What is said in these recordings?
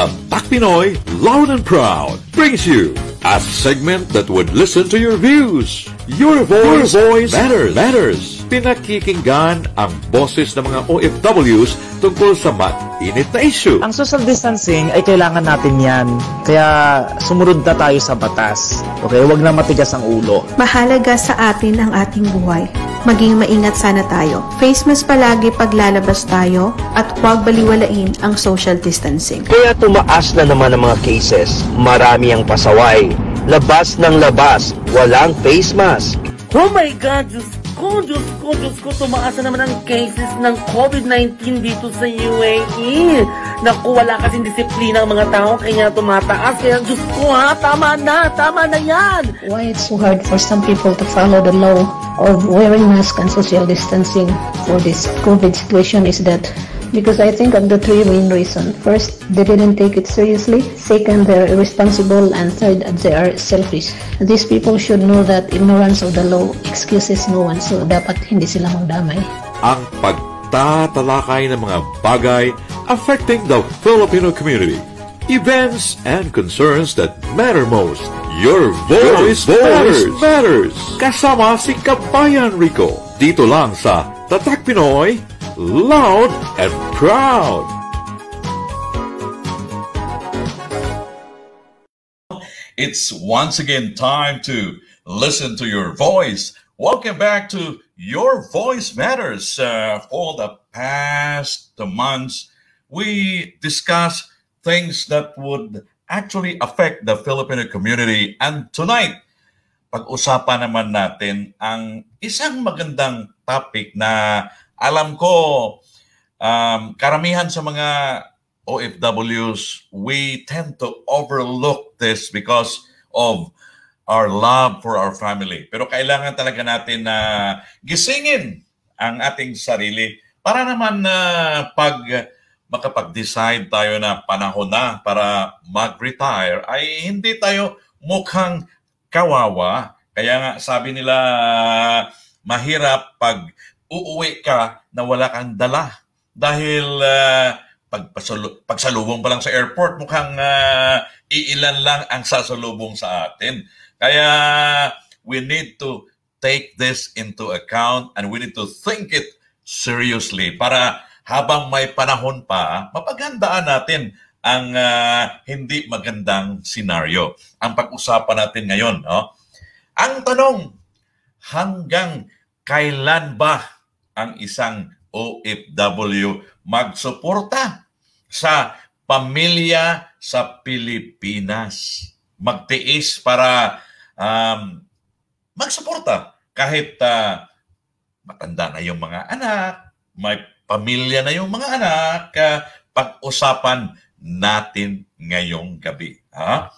Tatak Pinoy Loud and Proud brings you a segment that would listen to your views. Your voice, your voice matters. matters. Pinakikinggan ang boses ng mga OFWs tungkol sa mat-init na issue. Ang social distancing ay kailangan natin yan. Kaya sumunod na tayo sa batas. Okay, huwag na matigas ang ulo. Mahalaga sa atin ang ating buhay. Maging maingat sana tayo. Face mask palagi pag lalabas tayo at huwag baliwalain ang social distancing. Kaya tumaas na naman ang mga cases. Marami ang pasaway. Labas ng labas. Walang face mask. Oh my God! Diyos ko, Diyos ko, Diyos ko, tumaas na naman ang cases ng COVID-19 dito sa UAE. Naku, wala kasing disiplina ang mga tao, kaya tumataas. Kaya, Diyos ko ha, tama na, tama na yan. Why it's so hard for some people to follow the law of wearing mask and social distancing for this COVID situation is that because I think of the three main reasons. First, they didn't take it seriously. Second, they're irresponsible. And third, they are selfish. These people should know that ignorance of the law excuses no one. So, dapat hindi sila magdamay. Ang pagtatalakay ng mga bagay affecting the Filipino community. Events and concerns that matter most. Your voice, Your voice matters. matters. Kasama si Kabayan Rico. Dito lang sa Tatak Pinoy loud and proud. It's once again time to listen to your voice. Welcome back to Your Voice Matters. Uh, for the past months, we discuss things that would actually affect the Filipino community. And tonight, pag-usapan naman natin ang isang magandang topic na alam ko, um, karamihan sa mga OFWs, we tend to overlook this because of our love for our family. Pero kailangan talaga natin na gisingin ang ating sarili para naman na pag makapag-decide tayo na panahon na para mag-retire ay hindi tayo mukhang kawawa. Kaya nga sabi nila mahirap pag uuwi ka na wala kang dala. Dahil uh, pag pagsalubong pa lang sa airport, mukhang uh, iilan lang ang sasalubong sa atin. Kaya we need to take this into account and we need to think it seriously para habang may panahon pa, mapaghandaan natin ang uh, hindi magandang senaryo. Ang pag-usapan natin ngayon, no? Ang tanong, hanggang kailan ba ang isang OFW magsuporta sa pamilya sa Pilipinas. Magtiis para um, magsuporta kahit uh, matanda na yung mga anak, may pamilya na yung mga anak, uh, pag-usapan natin ngayong gabi. Ha?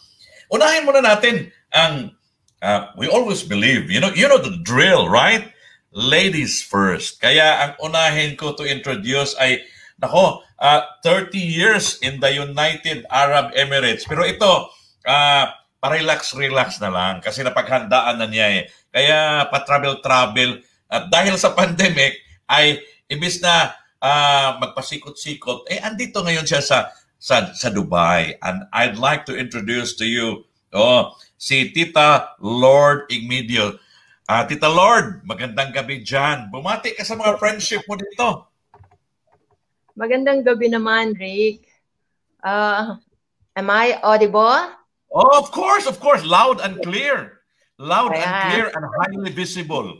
Unahin muna natin ang uh, we always believe, you know, you know the drill, right? Ladies first. Kaya ang unahin ko to introduce ay, nako, uh, 30 years in the United Arab Emirates. Pero ito, uh, pa-relax-relax na lang kasi napaghandaan na niya eh. Kaya pa-travel-travel. At dahil sa pandemic, ay imbis na uh, magpasikot-sikot, eh andito ngayon siya sa, sa, sa Dubai. And I'd like to introduce to you oh, si Tita Lord Igmedio. Ah, Tita Lord, magandang gabi dyan. Bumati ka sa mga friendship mo dito. Magandang gabi naman, Rick. Uh, am I audible? Oh, of course, of course. Loud and clear. Loud Ayan. and clear and highly visible.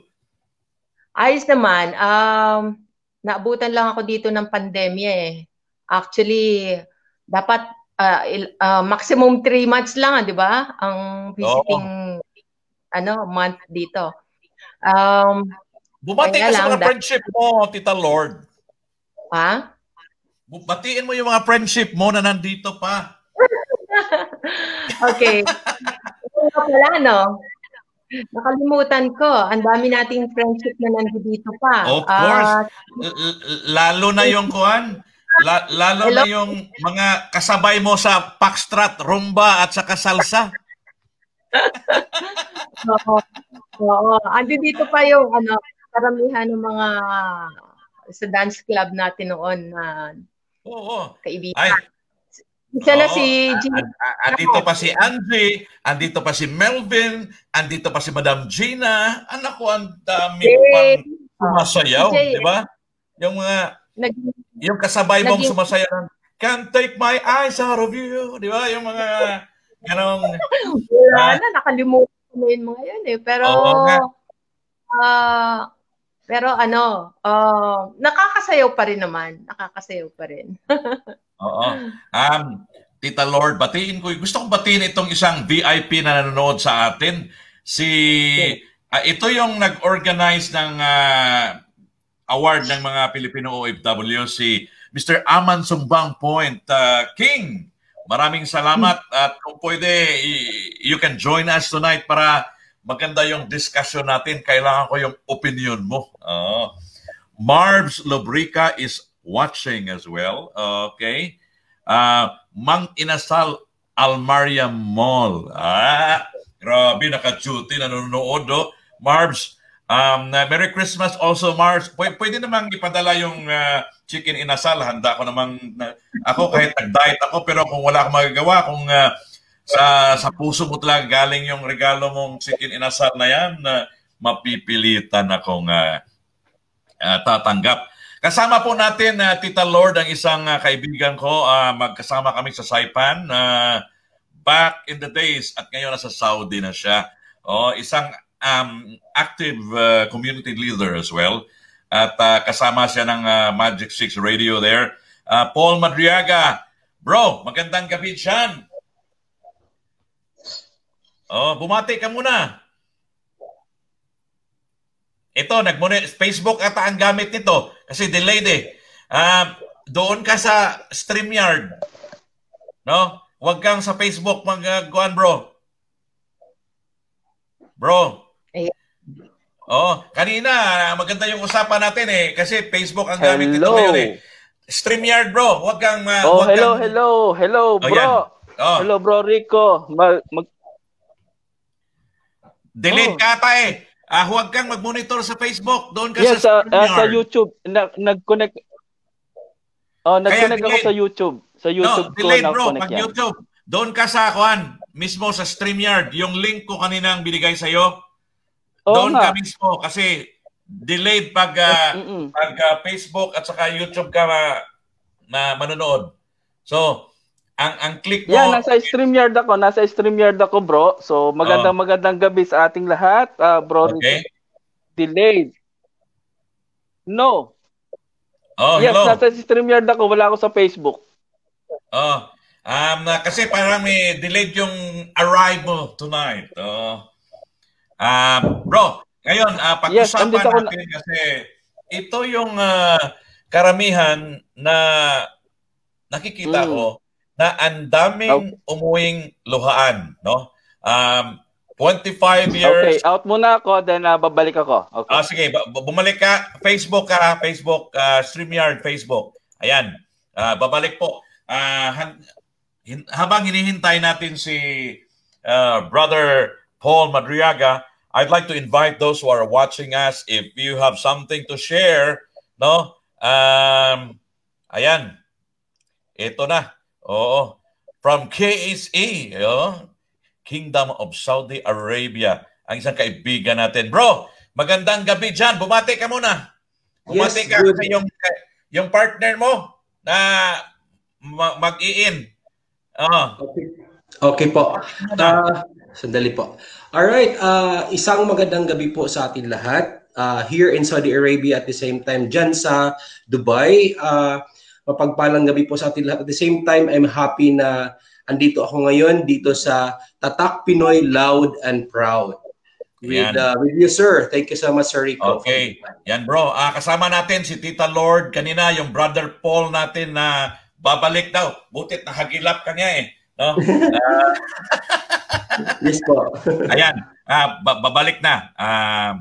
Ayos naman. Um, naabutan lang ako dito ng pandemya eh. Actually, dapat uh, uh, maximum three months lang, di ba? Ang visiting oh. Ano month dito. Um, Bumati ka sa mga friendship mo, Tita Lord. Ha? Batiin mo yung mga friendship mo na nandito pa. okay. Ito pala, no? Nakalimutan ko. Ang dami nating friendship na nandito pa. Of course. Uh, lalo na yung kuhan. La- lalo Hello? na yung mga kasabay mo sa Paxtrat, Rumba at sa Salsa. Oo. Oo. Andi dito pa yung ano, karamihan ng mga sa dance club natin noon na Oo. Kaibigan. Ay, Isa na si a- G. a- a- Andito pa si Angie, andito pa si Melvin, andito pa si Madam Gina. Anak ko, ang dami pang sumasayaw, di ba? Yung mga, Nag, yung kasabay mong Naging- sumasayaw ng Can't take my eyes out of you, di ba? Yung mga, ganong, wala na, nakalimutan ko na yung mga yun eh. Pero, Oo nga. ah, pero ano, ah, nakakasayaw pa rin naman. Nakakasayaw pa rin. Oo. Um, Tita Lord, batiin ko. Gusto kong batiin itong isang VIP na nanonood sa atin. Si ah, ito yung nag-organize ng ah, award ng mga Filipino OFW si Mr. Aman Sumbang Point Ah, King. Maraming salamat at kung pwede you can join us tonight para maganda yung discussion natin. Kailangan ko yung opinion mo. Oo. Marbs Lobrica is watching as well. Okay. Uh, Mang Inasal Almaria Mall. Ah, grabe, naka-duty, nanonood, oh. Marbs, um, na Merry Christmas also, Marbs. Pwede, pwede namang ipadala yung ah, chicken inasal. Handa ko namang, na- ako kahit nag-diet ako, pero kung wala akong magagawa, kung ah, sa, sa puso mo talaga galing yung regalo mong chicken inasal na yan, na mapipilitan akong ah, ah, tatanggap. Kasama po natin, uh, Tita Lord, ang isang ah, kaibigan ko. Ah, magkasama kami sa Saipan ah, back in the days at ngayon nasa Saudi na siya. Oh, isang um, active ah, community leader as well. At ah, kasama siya ng ah, Magic 6 Radio there. Ah, Paul Madriaga, bro, magandang gabi dyan. Oh, bumati ka muna. Ito, nagmuni, Facebook ata ang gamit nito kasi delayed eh. Ah, doon ka sa StreamYard. No? Huwag kang sa Facebook mag-guan, bro. Bro. Oh, kanina maganda yung usapan natin eh kasi Facebook ang gamit nito Hello. ngayon eh. StreamYard, bro. Huwag kang uh, Oh, huwag hello, kang- hello, hello, Oh, bro. yan. Oh, Hello, bro Rico. Mag, mag, delete Oh. ka ata eh. Ah, huwag kang mag-monitor sa Facebook. Doon ka yes, sa sa, ah, sa StreamYard. YouTube. Na, nag-connect. Oh, nag-connect ako delete. sa YouTube. Sa YouTube no, ko na bro. Pag yan. YouTube, doon ka sa kuan, mismo sa StreamYard. Yung link ko kaninang binigay sa'yo, Oo doon nga. ka mismo kasi delayed pag Mm-mm. pag ah, Facebook at saka YouTube ka ma, na manonood. So, ang ang click mo Yan, nasa StreamYard ako. Nasa StreamYard ako, bro. So, magandang magandang gabi sa ating lahat. Ah, bro Oh. Okay. Delayed. No. Oh, yes, hello. nasa StreamYard ako. Wala ako sa Facebook. Oh. Um, kasi parang may delayed yung arrival tonight. Oh. Um, bro, ngayon, uh, Yes, pag-usapan andito ako na- natin kasi ito yung ah, karamihan na nakikita Mm. ko na ang daming umuwing luhaan, no? Um, 25 Okay, years. out muna ako, then ah, babalik ako. Okay. Ah, sige, bu- bu- bumalik ka. Facebook ka, Facebook, ah, StreamYard, Facebook. Ayan. Ah, babalik po. Han- hin- habang hinihintay natin si ah, Brother Paul Madriaga, I'd like to invite those who are watching us if you have something to share, no? Um, ayan. Ito na. Oo. From KSA, oh, Kingdom of Saudi Arabia. Ang isang kaibigan natin. Bro, magandang gabi dyan. Bumati ka muna. Bumati Yes, ka good. sa yung, yung partner mo na ma- mag-i-in. Oh. Okay. Okay po. Ah, sandali po. All right, ah, isang magandang gabi po sa atin lahat. Ah, here in Saudi Arabia at the same time dyan sa Dubai. Ah, mapagpalang gabi po sa atin lahat. At the same time, I'm happy na andito ako ngayon dito sa Tatak Pinoy Loud and Proud. With, Yan. uh, with you, sir. Thank you so much, Sir Rico. Okay. Yan bro. Ah, kasama natin si Tita Lord kanina, yung brother Paul natin na babalik daw. Butit nakagilap ka niya eh. No? Ah, Yes po. ayan. Ah, ba- babalik na. Ah,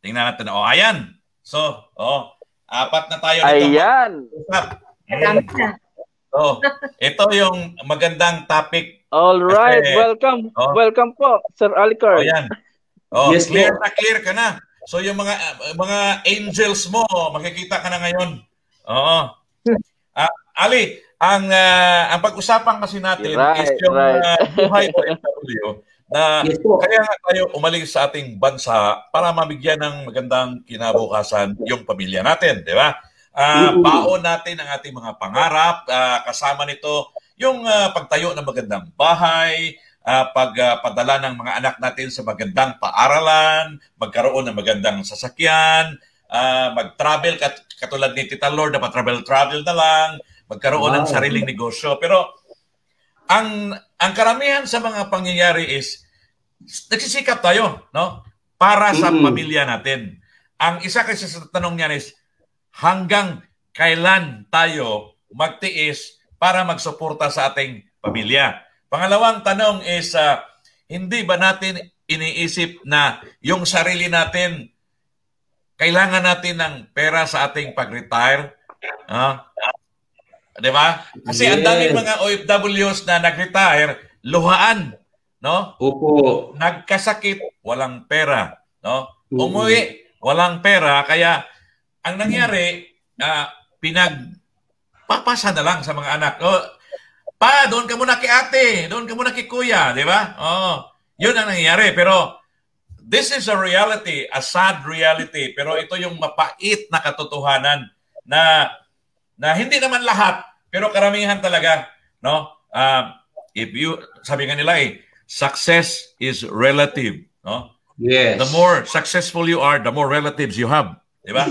tingnan natin. Oh, ayan. So, oh, apat na tayo dito. Ayan. Marami na. So, ito yung magandang topic. All right, Kasi- welcome. Oh. Welcome po, Sir Alicar. Oh, yan. Oh, Yes, clear po. na clear ka na. So yung mga uh, mga angels mo, makikita ka na ngayon. Oo. Ah, Ali, ang uh, ang pag-usapan kasi natin right, is yung right. uh, buhay OFW na yes, kaya nga tayo umalis sa ating bansa para mabigyan ng magandang kinabukasan yung pamilya natin, di ba? Uh, baon natin ang ating mga pangarap, uh, kasama nito yung uh, pagtayo ng magandang bahay, uh, pagpadala uh, ng mga anak natin sa magandang paaralan, magkaroon ng magandang sasakyan, uh, mag-travel kat- katulad ni Tita Lord na pa-travel-travel na lang, magkaroon wow. ng sariling negosyo. Pero ang ang karamihan sa mga pangyayari is nagsisikap tayo, no? Para sa mm. pamilya natin. Ang isa kasi sa tanong niya is hanggang kailan tayo magtiis para magsuporta sa ating pamilya. Pangalawang tanong is uh, hindi ba natin iniisip na yung sarili natin kailangan natin ng pera sa ating pag-retire? Uh, Di ba? Kasi yes. ang daming mga OFWs na nag-retire, luhaan, no? Opo. Nagkasakit, walang pera, no? Umuwi, walang pera, kaya ang nangyari, uh, pinag papasa na lang sa mga anak. Oh, pa, doon ka muna kay ate, doon ka muna kay kuya, di ba? Oh, yun ang nangyayari. Pero this is a reality, a sad reality. Pero ito yung mapait na katotohanan na na hindi naman lahat pero karamihan talaga, no? Uh, if you, sabi nga nila eh, success is relative, no? Yes. The more successful you are, the more relatives you have. Di ba?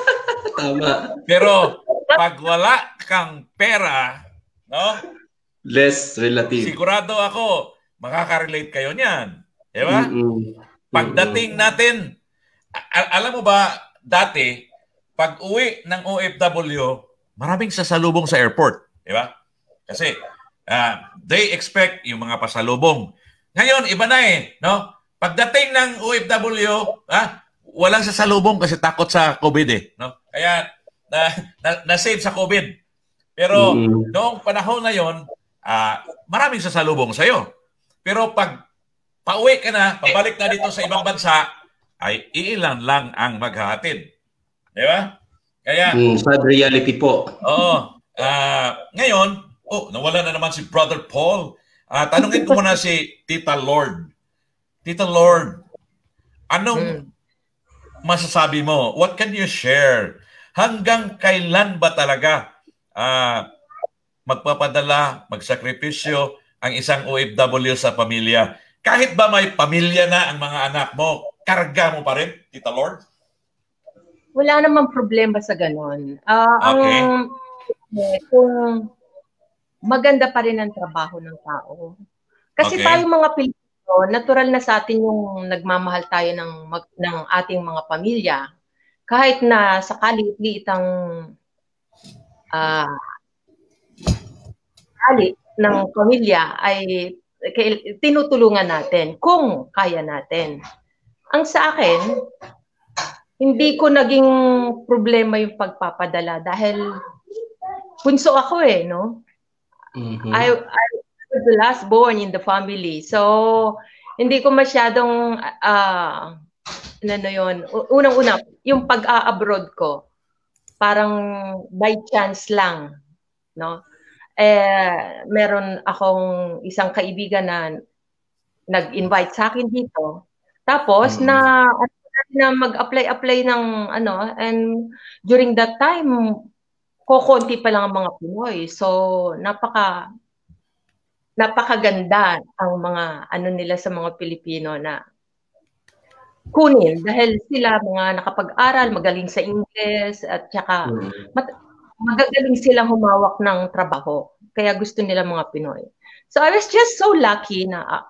Tama. Pero pag wala kang pera, no? Less relative. Sigurado ako, makaka-relate kayo niyan. Di ba? Pagdating natin, al- alam mo ba, dati, pag uwi ng OFW, maraming sasalubong sa airport. Di ba? Kasi uh, they expect yung mga pasalubong. Ngayon, iba na eh. No? Pagdating ng OFW, ah, walang sasalubong kasi takot sa COVID eh. No? Kaya na, na, na-save sa COVID. Pero mm. noong panahon na yon, uh, maraming sasalubong sa'yo. Pero pag pauwi ka na, pabalik na dito sa ibang bansa, ay iilan lang ang maghahatid. Di ba? Kaya... Mm, sad reality po. Oo. Uh, ngayon, oh, nawala na naman si Brother Paul. Uh, tanungin ko muna si Tita Lord. Tita Lord, anong hmm. masasabi mo? What can you share? Hanggang kailan ba talaga uh, magpapadala, magsakripisyo ang isang OFW sa pamilya? Kahit ba may pamilya na ang mga anak mo, karga mo pa rin, Tita Lord? Wala namang problema sa ganun. Uh, okay. Ang, kung maganda pa rin ang trabaho ng tao. Kasi okay. tayo mga Pilipino, natural na sa atin yung nagmamahal tayo ng, mag, ng ating mga pamilya. Kahit na sa kaliit ang uh, ng pamilya ay tinutulungan natin kung kaya natin. Ang sa akin, hindi ko naging problema yung pagpapadala dahil punso ako eh, no? Mm-hmm. I, I was the last born in the family. So, hindi ko masyadong, uh, ano yun, unang-una, yung pag-a-abroad ko, parang by chance lang, no? Eh, meron akong isang kaibigan na nag-invite sa akin dito. Tapos, mm-hmm. na na mag-apply-apply ng ano, and during that time, kokonti pa lang ang mga Pinoy. So, napaka napakaganda ang mga ano nila sa mga Pilipino na kunin dahil sila mga nakapag-aral, magaling sa English at saka mm. mat- magagaling silang humawak ng trabaho. Kaya gusto nila mga Pinoy. So I was just so lucky na uh,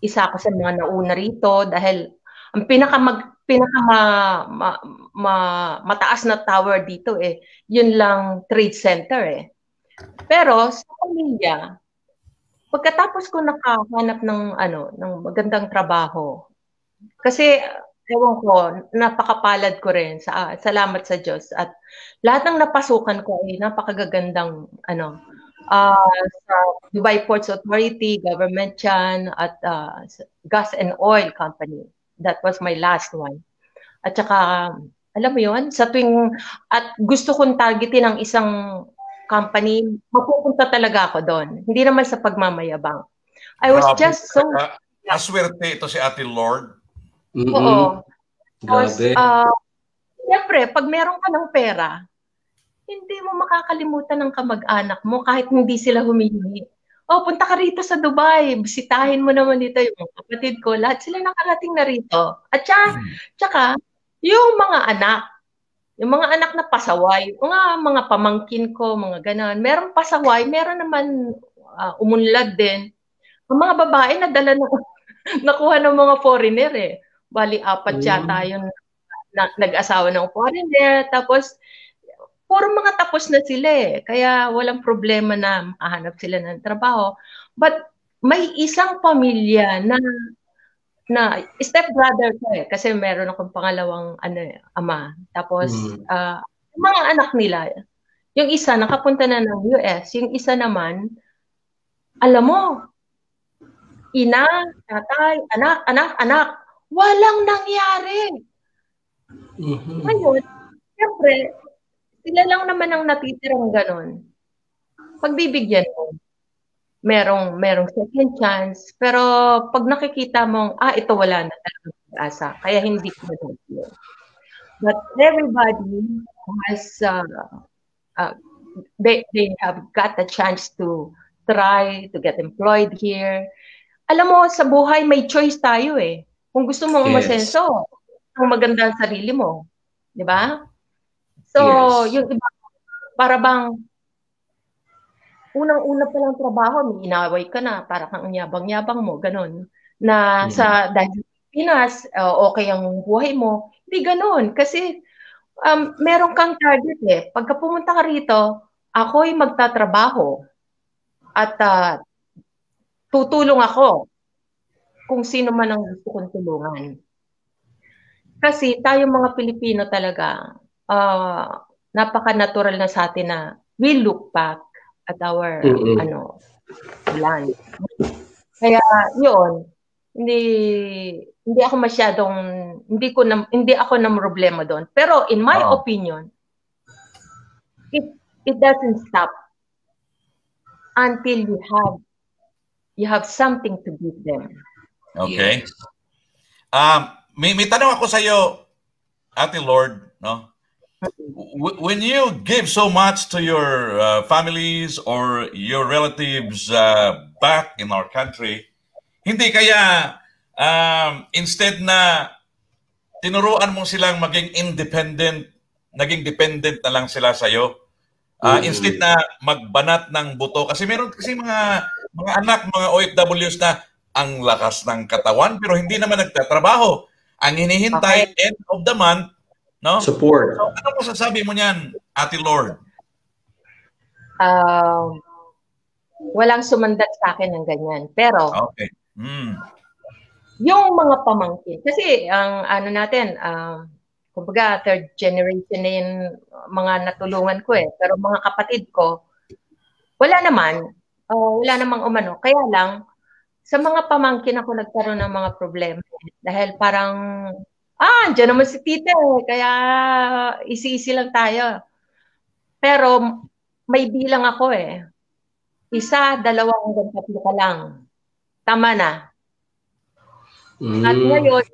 isa ako sa mga nauna rito dahil ang pinaka mag, pinaka ma, ma, ma, mataas na tower dito eh, yun lang trade center eh. Pero sa pamilya, pagkatapos ko nakahanap ng ano, ng magandang trabaho, kasi ewan ko, napakapalad ko rin sa salamat sa Diyos at lahat ng napasukan ko ay napakagagandang ano uh, sa Dubai Ports Authority, government yan, at uh, gas and oil company. That was my last one. At saka, alam mo yon sa tuwing, at gusto kong targetin ang isang company, mapupunta talaga ako doon. Hindi naman sa pagmamayabang. I was Grabe. just so... Uh, aswerte ito si Ate Lord. Mm-mm. Oo. Tapos, Grabe. uh, siyempre, pag meron ka ng pera, hindi mo makakalimutan ng kamag-anak mo kahit hindi sila humihingi. Oh, punta ka rito sa Dubai. Bisitahin mo naman dito yung kapatid ko. Lahat sila nakarating na rito. At tsaka, tsaka yung mga anak, yung mga anak na pasaway, mga mga pamangkin ko, mga ganon. Meron pasaway, meron naman uh, umunlad din. Ang mga babae nadala na nakuha ng mga foreigner eh. Bali apat Mm. yata yung na, nag-asawa ng foreigner. Tapos puro mga tapos na sila eh. Kaya walang problema na makahanap sila ng trabaho. But may isang pamilya na na stepbrother ko eh kasi meron akong pangalawang ano eh, ama. Tapos Mm. yung mga anak nila, yung isa nakapunta na ng US, yung isa naman alam mo, ina, tatay, anak, anak, anak, walang nangyari. Mhm. Ngayon, siyempre, sila lang naman ang natitirang ganon. Pagbibigyan mo, merong, merong second chance, pero pag nakikita mong, ah, ito wala na talagang pag-asa, kaya hindi ko na. But everybody has, uh, uh, they, they have got a chance to try to get employed here. Alam mo, sa buhay, may choice tayo eh. Kung gusto mong Yes. umasenso, ang maganda ang sarili mo. Di ba? So, Yes. yung iba, para bang, unang-una pa lang trabaho, may inaway ka na, para kang yabang-yabang mo, ganun. Na Mhm. sa, dahil Pinas, uh, okay ang buhay mo. Hindi ganun. Kasi, um, meron kang target eh. Pagka pumunta ka rito, ako'y magtatrabaho. At uh, tutulong ako kung sino man ang gusto kong tulungan. Kasi tayo mga Pilipino talaga, uh, napaka-natural na sa atin na we look back at our Mm-mm. ano land. Kaya yun, hindi hindi ako masyadong hindi ko na, hindi ako na problema doon. Pero in my Oo. opinion, it it doesn't stop until you have you have something to give them. Okay. Um, may, may tanong ako sa iyo, Ate Lord, no? When you give so much to your uh, families or your relatives uh, back in our country, hindi kaya um, instead na tinuruan mo silang maging independent, naging dependent na lang sila sa iyo. Uh, Mm. Instead na magbanat ng buto kasi meron kasi mga mga anak, mga OFWs na ang lakas ng katawan pero hindi naman nagtatrabaho. Ang hinihintay end of the month, no? Support. So, ano mo sasabi mo niyan, Ate Lord? Um, walang sumandat sa akin ng ganyan. Pero Okay. Mm. yung mga pamangkin, kasi ang ano natin, um, kumbaga third generation na yung mga natulungan ko eh. Pero mga kapatid ko, wala naman. Uh, wala namang umano. Kaya lang, sa mga pamangkin ako nagkaroon ng mga problema. Dahil parang, ah, dyan naman si tita eh. Kaya isi-isi lang tayo. Pero may bilang ako eh. Isa, dalawa, hanggang tatlo ka lang. Tama na. At Mm. ngayon,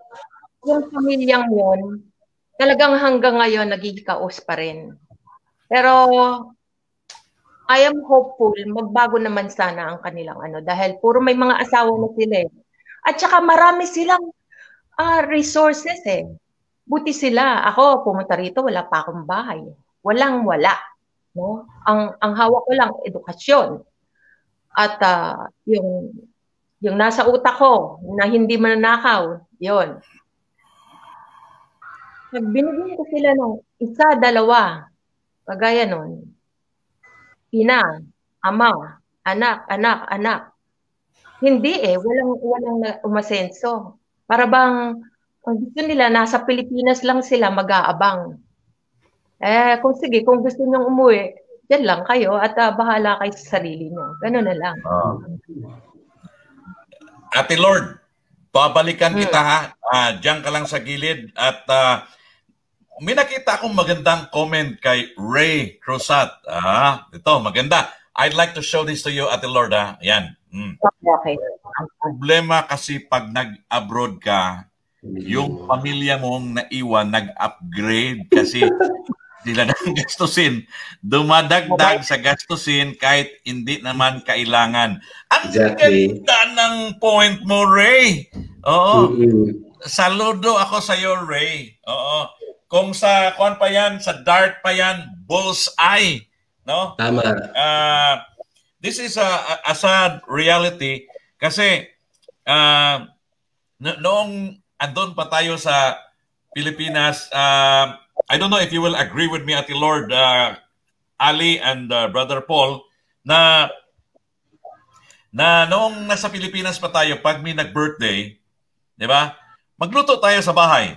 yung pamilyang yun, talagang hanggang ngayon nagigikaos pa rin. Pero I am hopeful, magbago naman sana ang kanilang ano dahil puro may mga asawa na sila eh. At saka marami silang ah, resources eh. Buti sila. Ako, pumunta rito, wala pa akong bahay. Walang wala. No? Ang, ang hawak ko lang, edukasyon. At ah, yung yung nasa utak ko na hindi mananakaw, yon. Binigyan ko sila ng isa, dalawa, kagaya nun, ina, ama, anak, anak, anak. Hindi eh, walang, walang umasenso. Para bang, ang gusto nila, nasa Pilipinas lang sila mag-aabang. Eh, kung sige, kung gusto nyong umuwi, dyan lang kayo at ah, bahala kayo sa sarili nyo. Ganun na lang. Ate Lord, babalikan Hmm. kita ha. Ah, diyan ka lang sa gilid at ah, may nakita akong magandang comment kay Ray Cruzat. Ah, ito, maganda. I'd like to show this to you, Ate Lorda. Ayan. Mm. Okay. Ang problema kasi pag nag-abroad ka, yung pamilya mong naiwan nag-upgrade kasi sila nang gastusin. Dumadagdag sa gastusin kahit hindi naman kailangan. Ang Exactly. ganda ng point mo, Ray. Oo. Mm-mm. Saludo ako sa iyo, Ray. Oo. Kung sa kuan pa yan, sa dart pa yan, bullseye, no? Tama. Uh, this is a, a, sad reality kasi uh, no- noong andon pa tayo sa Pilipinas, uh, I don't know if you will agree with me, Ate Lord, uh, Ali and uh, Brother Paul, na na noong nasa Pilipinas pa tayo, pag may nag-birthday, di ba? Magluto tayo sa bahay.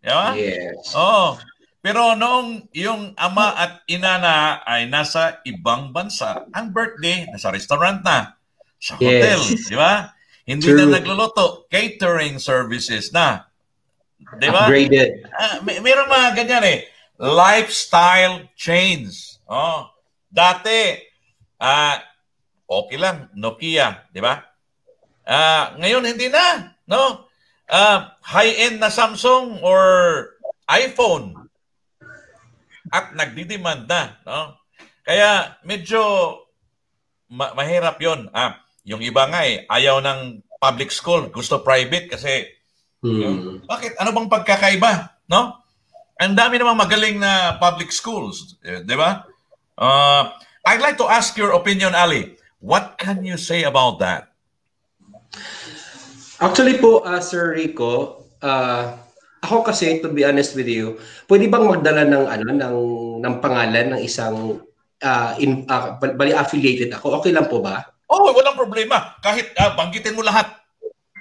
Di ba? Yes. Oo. Pero noong yung ama at ina na ay nasa ibang bansa, ang birthday nasa restaurant na, sa hotel, Yes. di ba? Hindi True. na nagluluto, catering services na. Di ba? Upgraded. Ah, may, meron mga ganyan eh. Lifestyle change. Oh. Dati, ah, okay lang, Nokia, di ba? Ah, ngayon hindi na, no? Ah, high-end na Samsung or iPhone. At nagdidemand na, no? Kaya medyo ma- mahirap 'yon. Ah, yung iba nga eh, ayaw ng public school, gusto private kasi Hmm. bakit? Ano bang pagkakaiba? No? Ang dami namang magaling na public schools. eh, Di ba? Uh, I'd like to ask your opinion, Ali. What can you say about that? Actually po, uh, Sir Rico, uh, ako kasi, to be honest with you, pwede bang magdala ng, ano, ng, ng pangalan ng isang uh, in, uh, bali affiliated ako? Okay lang po ba? Oh, walang problema. Kahit ah, banggitin mo lahat.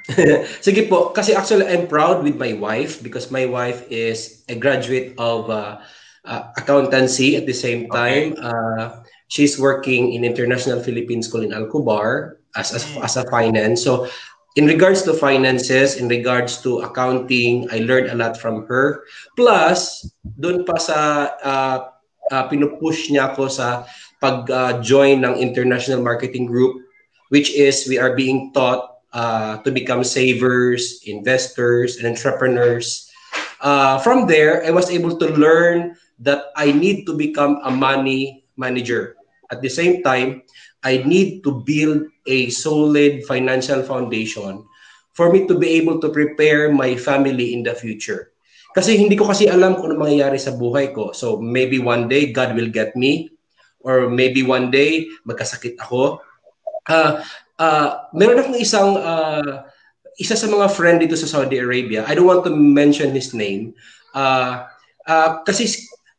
Sige po, kasi actually I'm proud with my wife because my wife is a graduate of uh, uh, accountancy at the same time. Uh, she's working in International Philippine School in Alcobar as, as, as a finance. So in regards to finances, in regards to accounting, I learned a lot from her. Plus, doon pa sa uh, uh, pinupush niya ako sa pag-join ng International Marketing Group, which is we are being taught uh, to become savers, investors, and entrepreneurs. Uh, from there, I was able to learn that I need to become a money manager. At the same time, I need to build a solid financial foundation for me to be able to prepare my family in the future. Kasi hindi ko kasi alam kung ano mangyayari sa buhay ko. So maybe one day God will get me or maybe one day magkasakit ako. Uh, uh, meron akong isang uh, isa sa mga friend dito sa Saudi Arabia. I don't want to mention his name. Uh, uh, kasi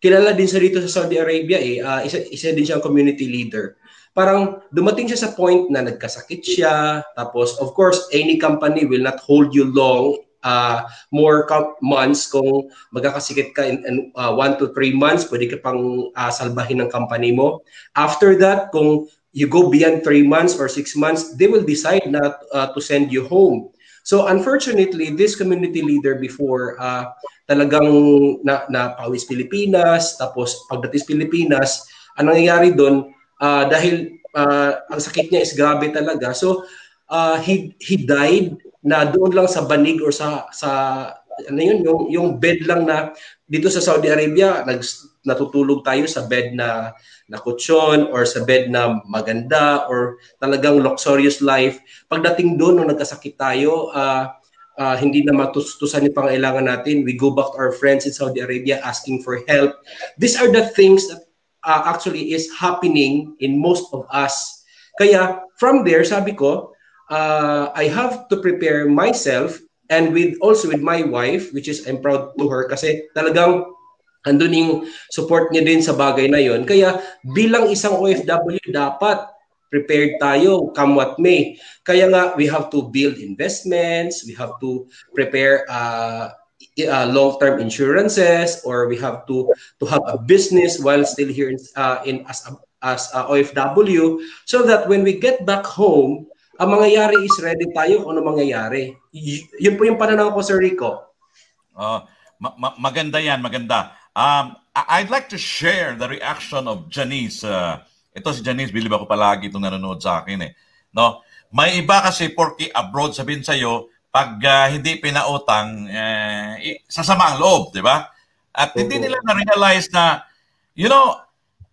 kilala din siya dito sa Saudi Arabia eh. Uh, isa, isa din siyang community leader. Parang dumating siya sa point na nagkasakit siya. Tapos, of course, any company will not hold you long uh, more months kung magkakasikit ka in, in uh, one to three months, pwede ka pang uh, salbahin ng company mo. After that, kung you go beyond three months or six months, they will decide not uh, to send you home. So unfortunately, this community leader before uh, talagang na, na pawis Pilipinas, tapos pagdating Pilipinas, ang nangyayari doon, uh, dahil uh, ang sakit niya is grabe talaga, so uh, he, he died na doon lang sa banig or sa sa ano yun, yung, yung bed lang na dito sa Saudi Arabia, nag, natutulog tayo sa bed na na kutsyon or sa bed na maganda or talagang luxurious life. Pagdating doon, nung nagkasakit tayo, uh, uh, hindi na matustusan yung pangailangan natin, we go back to our friends in Saudi Arabia asking for help. These are the things that uh, actually is happening in most of us. Kaya from there, sabi ko, uh, I have to prepare myself and with also with my wife, which is I'm proud to her kasi talagang andun yung support niya din sa bagay na yon. Kaya bilang isang OFW dapat prepared tayo come what may. Kaya nga we have to build investments, we have to prepare uh, uh, long-term insurances or we have to to have a business while still here in, uh, in as as a OFW so that when we get back home, ang mangyayari is ready tayo kung ano mangyayari. Y- yun po yung pananaw ko, Sir Rico. Uh, Ma- ma- maganda yan, maganda. Um, I- I'd like to share the reaction of Janice. Uh, ito si Janice, bilib ako palagi itong nanonood sa akin eh. No? May iba kasi porky abroad sabihin sa'yo, pag uh, hindi pinautang, eh, sasama ang loob, di ba? At hindi nila na-realize na, you know,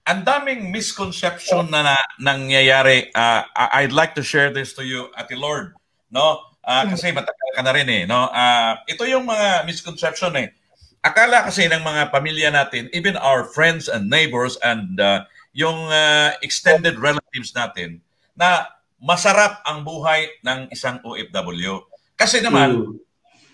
ang daming misconception na, na nangyayari. Uh, I'd like to share this to you, Ate Lord. No? Uh, kasi matagal ka na rin eh. No? Uh, ito yung mga misconception eh. Akala kasi ng mga pamilya natin, even our friends and neighbors and uh, yung uh, extended relatives natin, na masarap ang buhay ng isang OFW. Kasi naman, mm.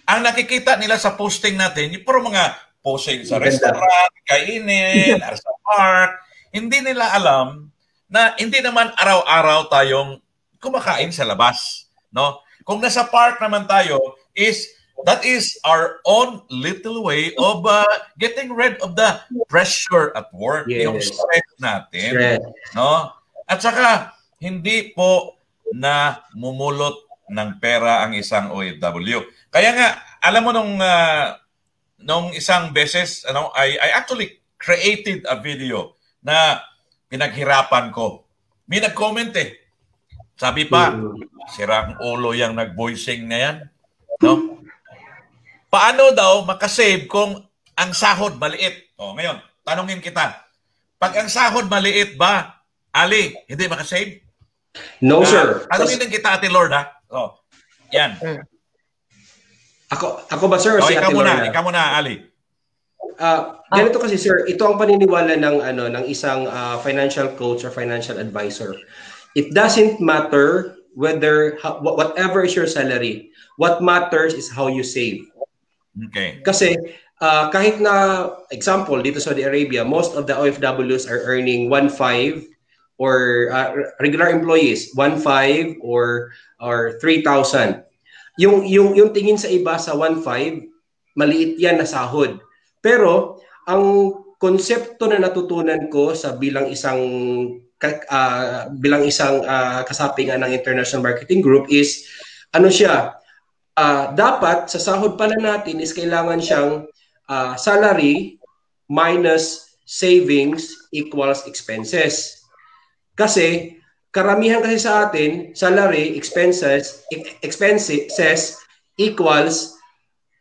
ang nakikita nila sa posting natin, yung puro mga posting sa restaurant, kainin, sa park, hindi nila alam na hindi naman araw-araw tayong kumakain sa labas. No? Kung nasa park naman tayo, is that is our own little way of uh, getting rid of the pressure at work, yes. yung stress natin. Stress. No? At saka, hindi po na mumulot ng pera ang isang OFW. Kaya nga, alam mo nung uh, nung isang beses, ano, I, I actually created a video na pinaghirapan ko. May nag-comment eh. Sabi pa, sirang ulo yung nag-voicing na yan. No? Paano daw makasave kung ang sahod maliit? O, ngayon, tanungin kita. Pag ang sahod maliit ba, Ali, hindi makasave? No, uh, sir. Tanungin din kita, Ate Lord, ha? Oh, yan. Ako, ako ba, sir? Oh, si ikaw muna, ikaw muna, Ali. Uh, ganito kasi sir, ito ang paniniwala ng ano ng isang uh, financial coach or financial advisor. It doesn't matter whether whatever is your salary. What matters is how you save. Okay. Kasi uh, kahit na example dito sa Saudi Arabia, most of the OFWs are earning 1.5 or uh, regular employees 1.5 or or 3,000. Yung yung yung tingin sa iba sa 1.5 maliit yan na sahod. Pero ang konsepto na natutunan ko sa bilang isang uh, bilang isang uh, kasapingan ng International Marketing Group is ano siya uh, dapat sa sahod pala natin is kailangan siyang uh, salary minus savings equals expenses. Kasi karamihan kasi sa atin, salary, expenses, expenses equals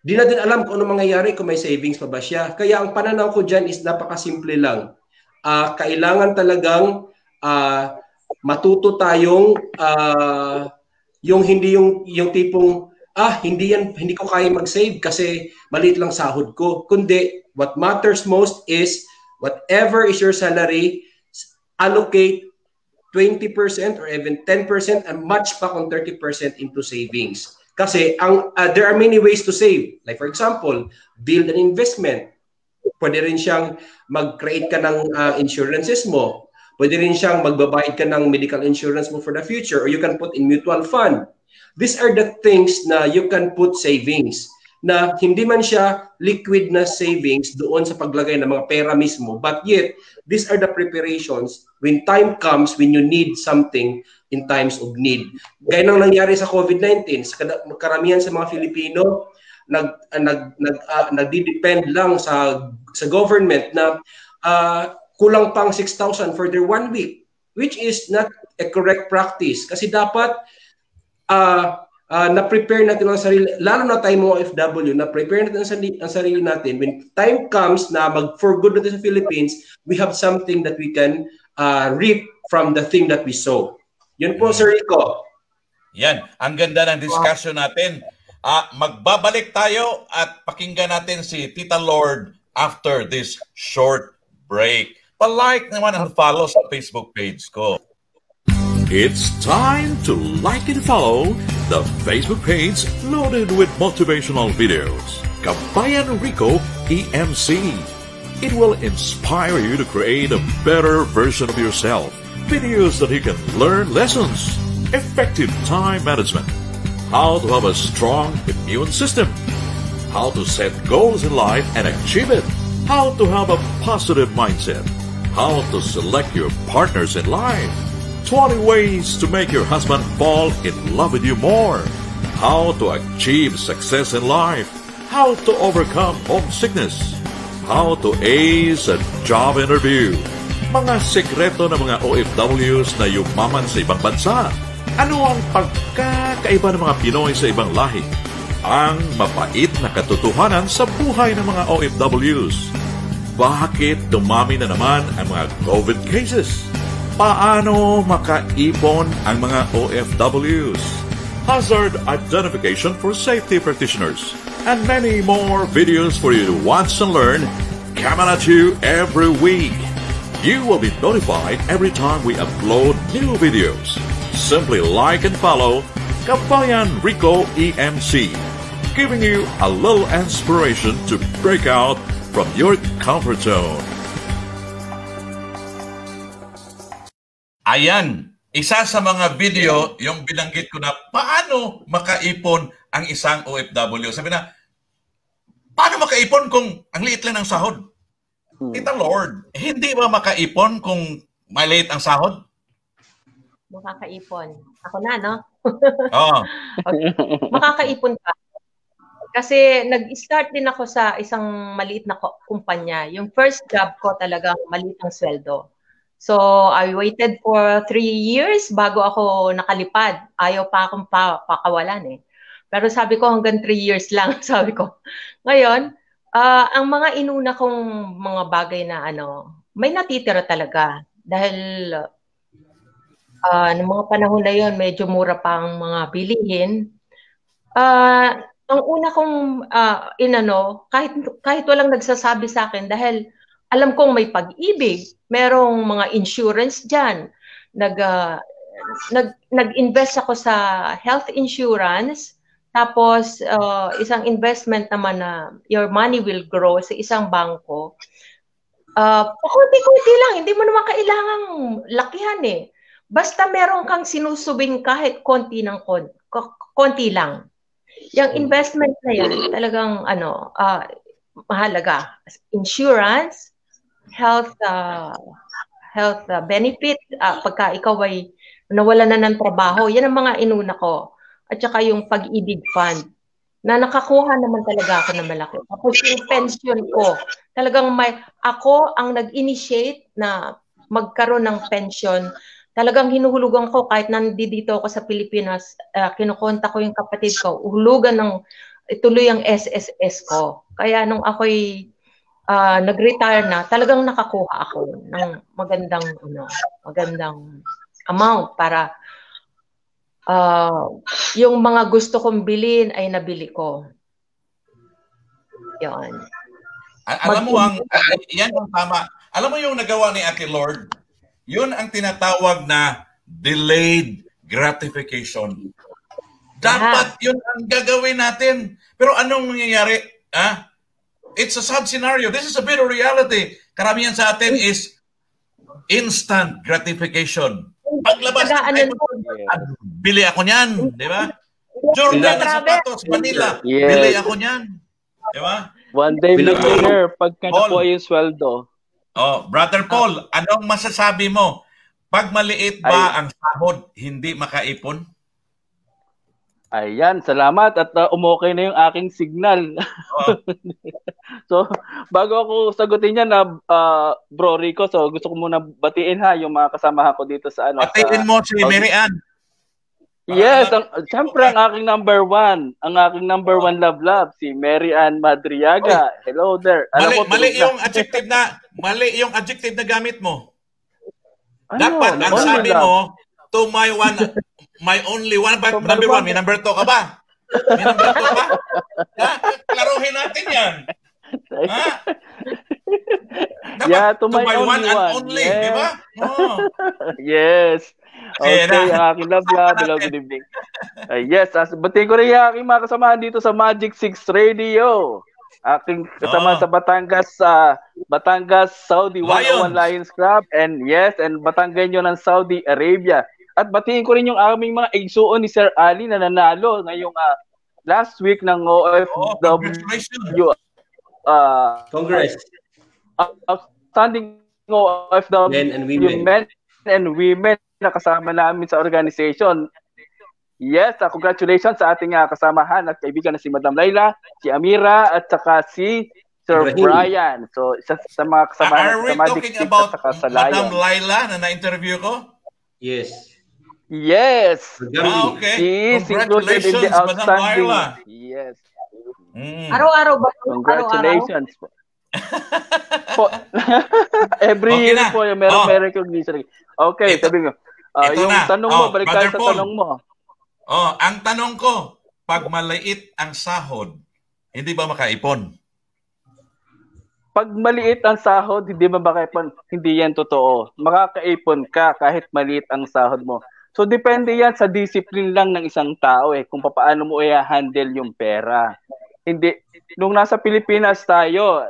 di na din alam kung ano mangyayari kung may savings pa ba siya. Kaya ang pananaw ko dyan is napakasimple lang. Uh, kailangan talagang uh, matuto tayong uh, yung hindi yung yung tipong ah hindi yan hindi ko kaya mag-save kasi maliit lang sahod ko. Kundi what matters most is whatever is your salary allocate 20% or even 10% and match pa kung 30% into savings. Kasi ang uh, there are many ways to save. Like for example, build an investment. Pwede rin siyang mag-create ka ng uh, insurances mo. Pwede rin siyang magbabayad ka ng medical insurance mo for the future or you can put in mutual fund. These are the things na you can put savings na hindi man siya liquid na savings doon sa paglagay ng mga pera mismo. But yet, these are the preparations when time comes when you need something in times of need. Gaya nang nangyari sa COVID-19, sa karamihan sa mga Filipino, nag uh, nag nag uh, nagdi-depend lang sa sa government na uh, kulang pang 6,000 for their one week which is not a correct practice kasi dapat uh, uh, na-prepare natin ang sarili, lalo na tayo mga OFW, na-prepare natin ang sarili, ang sarili natin. When time comes na mag-for good natin sa Philippines, we have something that we can uh, reap from the thing that we sow. Yun po, Sir Rico. Yan. Ang ganda ng discussion natin. Uh, magbabalik tayo at pakinggan natin si Tita Lord after this short break. Pa-like naman at follow sa Facebook page ko. It's time to like and follow the Facebook page loaded with motivational videos. Kabayan Rico EMC. It will inspire you to create a better version of yourself. Videos that you can learn lessons, effective time management, how to have a strong immune system, how to set goals in life and achieve it, how to have a positive mindset, how to select your partners in life 20 ways to make your husband fall in love with you more. How to achieve success in life. how to overcome homesickness, how to ace a job interview, mga sekreto ng mga OFWs na yumaman sa ibang bansa, ano ang pagkakaiba ng mga Pinoy sa ibang lahi, ang mapait na katotohanan sa buhay ng mga OFWs, bakit dumami na naman ang mga COVID cases, paano makaipon ang mga OFWs, hazard identification for safety practitioners, and many more videos for you to watch and learn coming at you every week. You will be notified every time we upload new videos. Simply like and follow Kabayan Rico EMC, giving you a little inspiration to break out from your comfort zone. Ayan, isa sa mga video, yung binanggit ko na paano makaipon ang isang OFW. Sabi na, paano makaipon kung ang liit lang ng sahod? Tita Lord, hindi ba makaipon kung maliit ang sahod? Makakaipon. Ako na, no? Oo. Okay. Makakaipon ka. Kasi nag-start din ako sa isang maliit na kumpanya. Yung first job ko talaga maliit ang sweldo. So, I waited for three years bago ako nakalipad. Ayaw pa akong pa pakawalan eh. Pero sabi ko hanggang three years lang, sabi ko. Ngayon, uh, ang mga inuna kong mga bagay na ano, may natitira talaga. Dahil uh, ng mga panahon na yon medyo mura pa ang mga bilihin. Uh, ang una kong uh, inano, kahit kahit walang nagsasabi sa akin dahil alam kong may pag-ibig, merong mga insurance diyan. Nag uh, nag nag-invest ako sa health insurance tapos uh, isang investment naman na your money will grow sa isang bangko. Uh, kunti-kunti lang, hindi mo naman kailangang lakihan eh. Basta meron kang sinusubing kahit konti ng kon, konti lang. Yung investment na yan, talagang ano, uh, mahalaga. Insurance, health uh, health uh, benefit, uh, pagka ikaw ay nawala na ng trabaho, yan ang mga inuna ko. At saka yung pag-ibig fund na nakakuha naman talaga ako ng malaki. Tapos yung pension ko, talagang may, ako ang nag-initiate na magkaroon ng pension talagang hinuhulugan ko kahit nandito ako sa Pilipinas, uh, kinukonta ko yung kapatid ko, uhulugan ng ituloy ang SSS ko. Kaya nung ako'y uh, nag-retire na, talagang nakakuha ako ng magandang ano, magandang amount para uh, yung mga gusto kong bilhin ay nabili ko. Yan. Alam mo ang yan ang tama. Alam mo yung nagawa ni Ate Lord yun ang tinatawag na delayed gratification. Dapat yun ang gagawin natin. Pero anong nangyayari? Ah? It's a sad scenario. This is a bitter reality. Karamihan sa atin is instant gratification. Paglabas ng iPhone, bili ako niyan, di ba? Jordan na sapatos, Manila, yes. bili ako niyan. Di ba? One day millionaire, pagka na po yung sweldo. Oh, Brother Paul, anong masasabi mo? Pag maliit ba Ay. ang sahod, hindi makaipon? Ayan, salamat at uh, umokay na yung aking signal. Oh. so, bago ako sagutin yan na uh, Bro Rico, so gusto ko muna batiin ha yung mga kasamahan ko dito sa ano. Batiin mo si Mary Ann. Yes, ang, siyempre ang aking number one, ang aking number one love love, si Mary Ann Madriaga. Hello there. Alam mali, ko, mali yung na. adjective na, mali yung adjective na gamit mo. Ano? Dapat, ang sabi love? mo, to my one, my only one, but number one, may number two ka ba? May number two ka? ha? Klaruhin natin yan. Ha? Dapat, yeah, to, to my, my only one, and only, yes. di ba? Oh. yes. Okay, ang aking love love. Hello, good evening. Uh, yes, as, batiin ko rin yung aking mga kasamahan dito sa Magic 6 Radio. Aking kasama oh. sa Batangas, sa uh, Batangas, Saudi Lions. 101 Lions Club. And yes, and Batanggenyo ng Saudi Arabia. At batiin ko rin yung aming mga igsuon ni Sir Ali na nanalo ngayong uh, last week ng OFW. Oh, uh, Congress. Outstanding OFW men and women. Men and women na kasama namin sa organization. Yes, uh, congratulations sa ating uh, kasamahan at kaibigan na si Madam Laila, si Amira, at saka si Sir Ibrahim. Brian. So, isa sa mga kasamahan Are we talking about Madam Laila na na-interview ko? Yes. Yes. Ah, okay. She is included in the outstanding. Yes. Mm. Araw-araw ba? Congratulations po. po. Every okay year na. po, meron oh. meron recognition. Okay, ito, sabi mo. Uh, yung na. tanong mo, oh, balik tayo sa Paul. tanong mo. Oh, ang tanong ko, pag maliit ang sahod, hindi ba makaipon? Pag maliit ang sahod, hindi ba makaipon? Hindi yan totoo. Makakaipon ka kahit maliit ang sahod mo. So depende yan sa discipline lang ng isang tao eh kung paano mo i-handle yung pera. Hindi nung nasa Pilipinas tayo,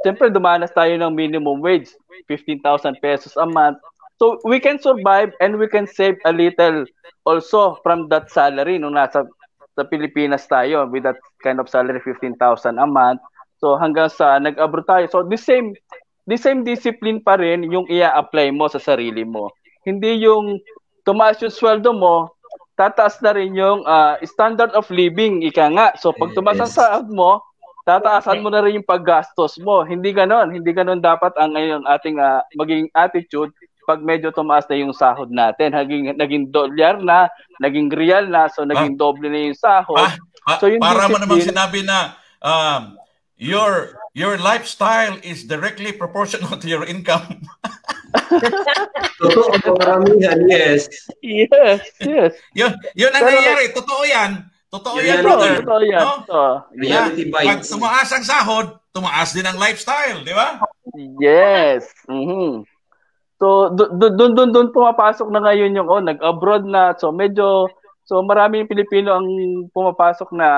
siyempre dumanas tayo ng minimum wage, 15,000 pesos a month. So we can survive and we can save a little also from that salary nung nasa sa Pilipinas tayo with that kind of salary 15,000 a month. So hanggang sa nag-abroad tayo. So the same the same discipline pa rin yung ia-apply mo sa sarili mo. Hindi yung tumaas yung sweldo mo, tataas na rin yung uh, standard of living, ika nga. So pag tumaas ang sahod mo, tataasan mo na rin yung paggastos mo. Hindi ganon. Hindi ganon dapat ang ngayon ating uh, maging attitude pag medyo tumaas na yung sahod natin. Naging, naging dolyar na, naging real na, so naging ah. doble na yung sahod. Ah, ah, so yung para mo namang sinabi na um, your your lifestyle is directly proportional to your income. Totoo po, karamihan, yes. Yes, yes. yun, yun ang nangyayari. Totoo yan. Totoo yan, brother. Totoo yan. No? Reality bites. Pag tumaas ang sahod, tumaas din ang lifestyle, di ba? Yes. Mm-hmm. So doon doon doon doon pumapasok na ngayon yung oh, nag-abroad na. So medyo so maraming Pilipino ang pumapasok na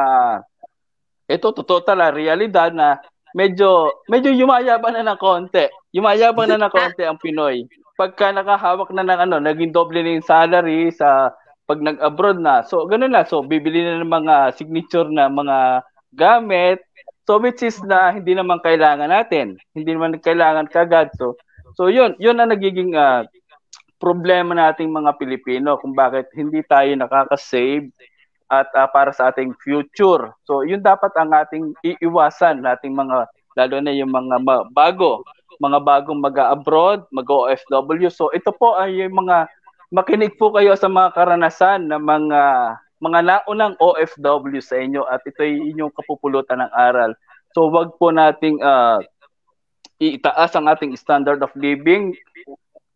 ito totoo tala realidad na medyo medyo yumayabang na ng konti. Yumayabang na ng konti ang Pinoy. Pagka nakahawak na ng ano, naging doble na yung salary sa pag nag-abroad na. So ganun na. So bibili na ng mga signature na mga gamit. So which is na hindi naman kailangan natin. Hindi naman kailangan kagad. So So yun, yun ang nagiging uh, problema nating mga Pilipino kung bakit hindi tayo nakaka-save at uh, para sa ating future. So yun dapat ang ating iiwasan nating mga lalo na yung mga bago, mga bagong mag-abroad, mag-OFW. So ito po ay yung mga makinig po kayo sa mga karanasan ng mga mga naunang OFW sa inyo at ito ay inyong kapupulutan ng aral. So wag po nating uh, itaas ang ating standard of living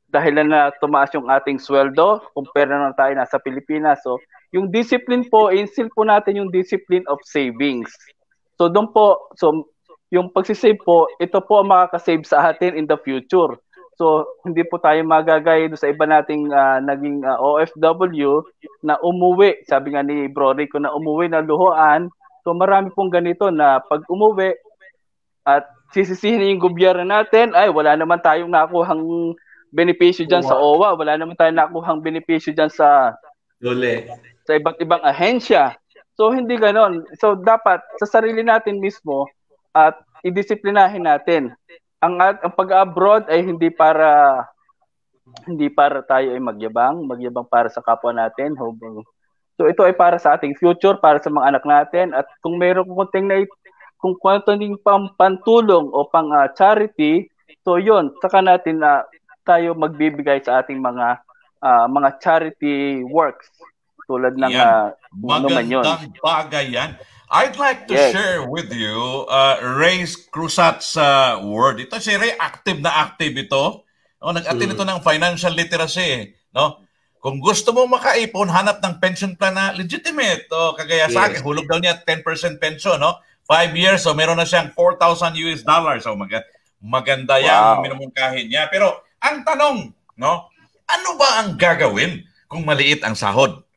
dahil na tumaas yung ating sweldo compare na tayo nasa Pilipinas. So, yung discipline po, instill po natin yung discipline of savings. So, doon po, so, yung pagsisave po, ito po ang makakasave sa atin in the future. So, hindi po tayo magagaya sa iba nating uh, naging uh, ah, OFW na umuwi. Sabi nga ni Bro Rico na umuwi na luhoan. So, marami pong ganito na pag umuwi at sisisihin yung gobyerno natin, ay wala naman tayong nakuhang benepisyo diyan sa OWA, wala naman tayong nakuhang benepisyo diyan sa Dole. Sa iba't ibang ahensya. So hindi ganoon. So dapat sa sarili natin mismo at idisiplinahin natin. Ang ang pag-abroad ay hindi para hindi para tayo ay magyabang, magyabang para sa kapwa natin. So ito ay para sa ating future, para sa mga anak natin at kung mayroong konting na kung kwanto ding pang pantulong o pang uh, charity, so yun, saka natin na uh, tayo magbibigay sa ating mga uh, mga charity works tulad ng uh, Magandang bagay yan. I'd like to yes. share with you uh, Ray's Cruzat's uh, word. Ito si Ray, active na active ito. Oh, nag-attend mm. ito ng financial literacy. No? Kung gusto mo makaipon, hanap ng pension plan na legitimate. O, kagaya yes. sa akin, hulog daw niya 10% pension. No? Five years, so meron na siyang 4,000 US dollars. So mag maganda yan wow. minumungkahin niya. Pero ang tanong, no, ano ba ang gagawin kung maliit ang sahod?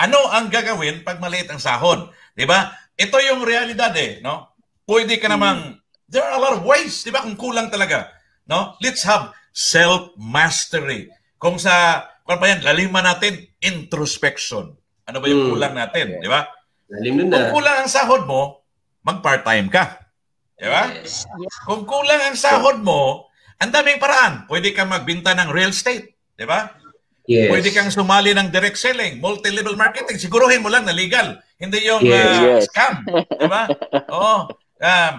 Ano ang gagawin pag maliit ang sahod? 'Di ba? Ito yung realidad eh, no? Pwede ka namang there are a lot of ways, 'di ba? Kung kulang talaga, no? Let's have self mastery. Kung sa kung pa yan, laliman natin introspection. Ano ba yung hmm. kulang natin, 'di ba? Lalim na. Kung kulang ang sahod mo, mag-part-time ka. Di ba? Yes. Kung kulang ang sahod mo, ang daming paraan. Pwede ka magbinta ng real estate. Di ba? Yes. Pwede kang sumali ng direct selling, multi-level marketing. Siguruhin mo lang na legal. Hindi yung yes, uh, yes. scam. Diba? Oo. Um,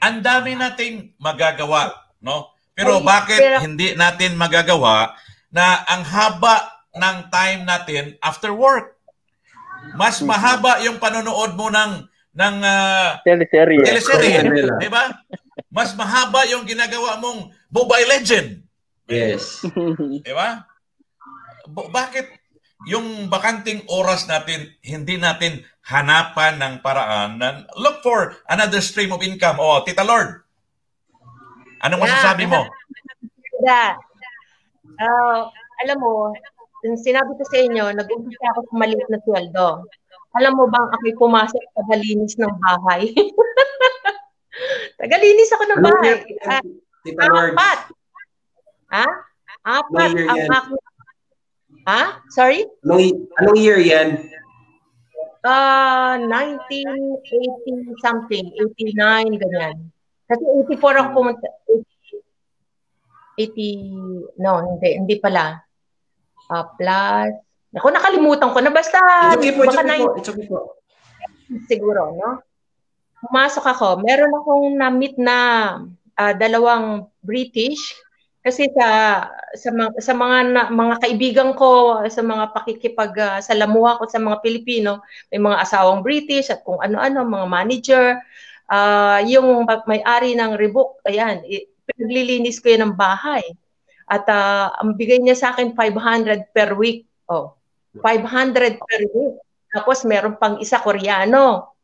ang dami nating magagawa. No? Pero bakit hindi natin magagawa na ang haba ng time natin after work? Mas mahaba yung panonood mo ng ng uh, teleserye. Teleserye, 'di ba? Mas mahaba yung ginagawa mong Mobile Legend. Yes. 'Di ba? Bakit yung bakanting oras natin, hindi natin hanapan ng paraan na look for another stream of income. Oh, Tita Lord, anong yeah. masasabi mo? Yeah. Uh, alam mo, sinabi ko sa inyo, nag-umpisa ako sa maliit na sweldo. Alam mo bang ako'y pumasok sa tagalinis ng bahay? tagalinis ako ng bahay. Uh, apat. Ha? Apat ang aking Ha? Sorry? Anong, anong year yan? Uh, 1980 something, 89, ganyan. Kasi 84 ako pumunta. 80, no, hindi, hindi pala. Uh, plus, ako nakalimutan ko na basta. It's okay po, it's okay po. It's okay po. Siguro, no? Pumasok ako, meron akong na-meet na uh, dalawang British kasi sa sa mga, sa mga na, mga kaibigan ko, sa mga pakikipag uh, sa lamuha ko sa mga Pilipino, may mga asawang British at kung ano-ano, mga manager, uh, yung may-ari ng Reebok, ayan, pinaglilinis ko yan ng bahay. At uh, ang bigay niya sa akin 500 per week. Oh, 500 per week. Tapos meron pang isa Koreano.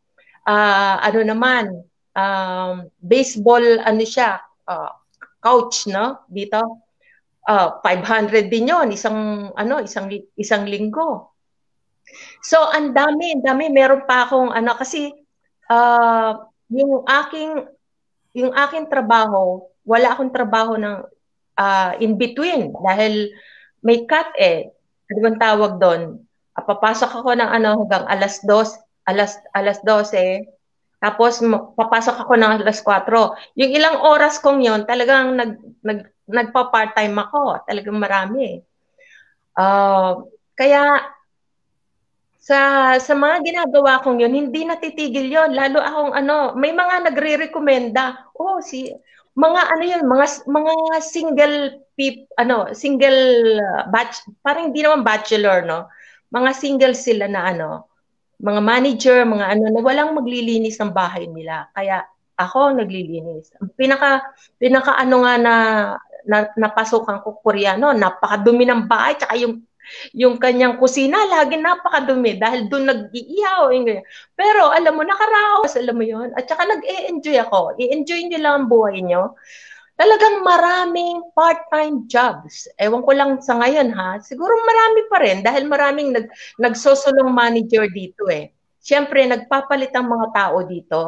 Uh, ano naman, um, baseball ano siya, uh, couch no dito uh, 500 din yon isang ano isang isang linggo. So ang dami dami. Meron pa akong ano kasi uh, yung aking yung aking trabaho wala akong trabaho ng uh, in between dahil may cut eh. Ano bang tawag doon? Uh, papasok ako ng ano hanggang alas 2 alas alas 12 tapos papasok ako ng alas 4. Yung ilang oras kong yon talagang nag, nag, nagpa-part-time ako. Talagang marami. Uh, kaya sa sa mga ginagawa kong yon hindi natitigil yon lalo akong ano may mga nagre-rekomenda oh si mga ano yun mga mga single pip ano single batch parang hindi naman bachelor no mga single sila na ano mga manager, mga ano na walang maglilinis ng bahay nila. Kaya ako naglilinis. Pinaka pinaka ano nga na, na napasukan ko Koreano, napakadumi ng bahay tsaka yung yung kanyang kusina lagi napakadumi dahil doon nag-iihaw. Pero alam mo, nakaraos, alam mo yon At saka nag-e-enjoy ako. I-enjoy niyo lang ang buhay niyo talagang maraming part-time jobs. Ewan ko lang sa ngayon ha, siguro marami pa rin dahil maraming nag, nagsosulong manager dito eh. Siyempre, nagpapalit ang mga tao dito.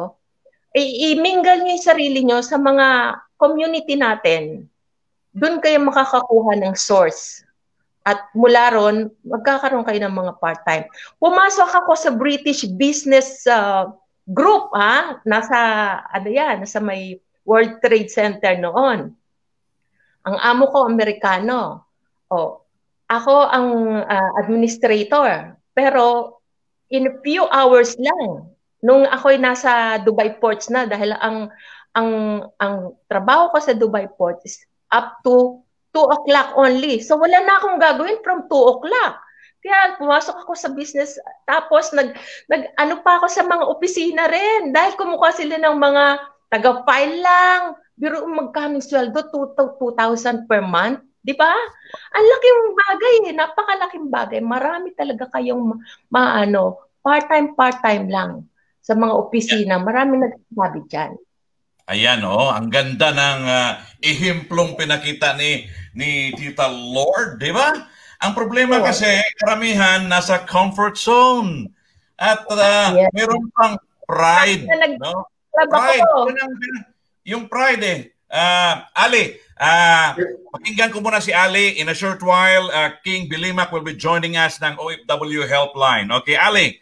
I-mingle niyo yung sarili niyo sa mga community natin. Doon kayo makakakuha ng source. At mula ron, magkakaroon kayo ng mga part-time. Pumasok ako sa British Business uh, Group, ha? Nasa, ano yan, nasa may World Trade Center noon. Ang amo ko, Amerikano. O, ako ang uh, administrator. Pero in a few hours lang, nung ako'y nasa Dubai Ports na dahil ang ang ang trabaho ko sa Dubai Port is up to 2 o'clock only. So wala na akong gagawin from 2 o'clock. Kaya pumasok ako sa business tapos nag nag ano pa ako sa mga opisina rin dahil kumukuha sila ng mga taga-file lang. Biro magkano sweldo? 2,000 per month. Di ba? Ang laking bagay eh. Napakalaking bagay. Marami talaga kayong maano, part-time, part-time lang sa mga opisina. Marami nagsasabi dyan. Ayan oh, ang ganda ng uh, ihimplong pinakita ni ni Tita Lord, di ba? Ang problema oh. kasi karamihan nasa comfort zone. At uh, yes. meron pang pride, no? Pride. Yung pride eh. Uh, Ali, uh, pakinggan ko muna si Ali. In a short while, uh, King Bilimak will be joining us ng OFW Helpline. Okay, Ali.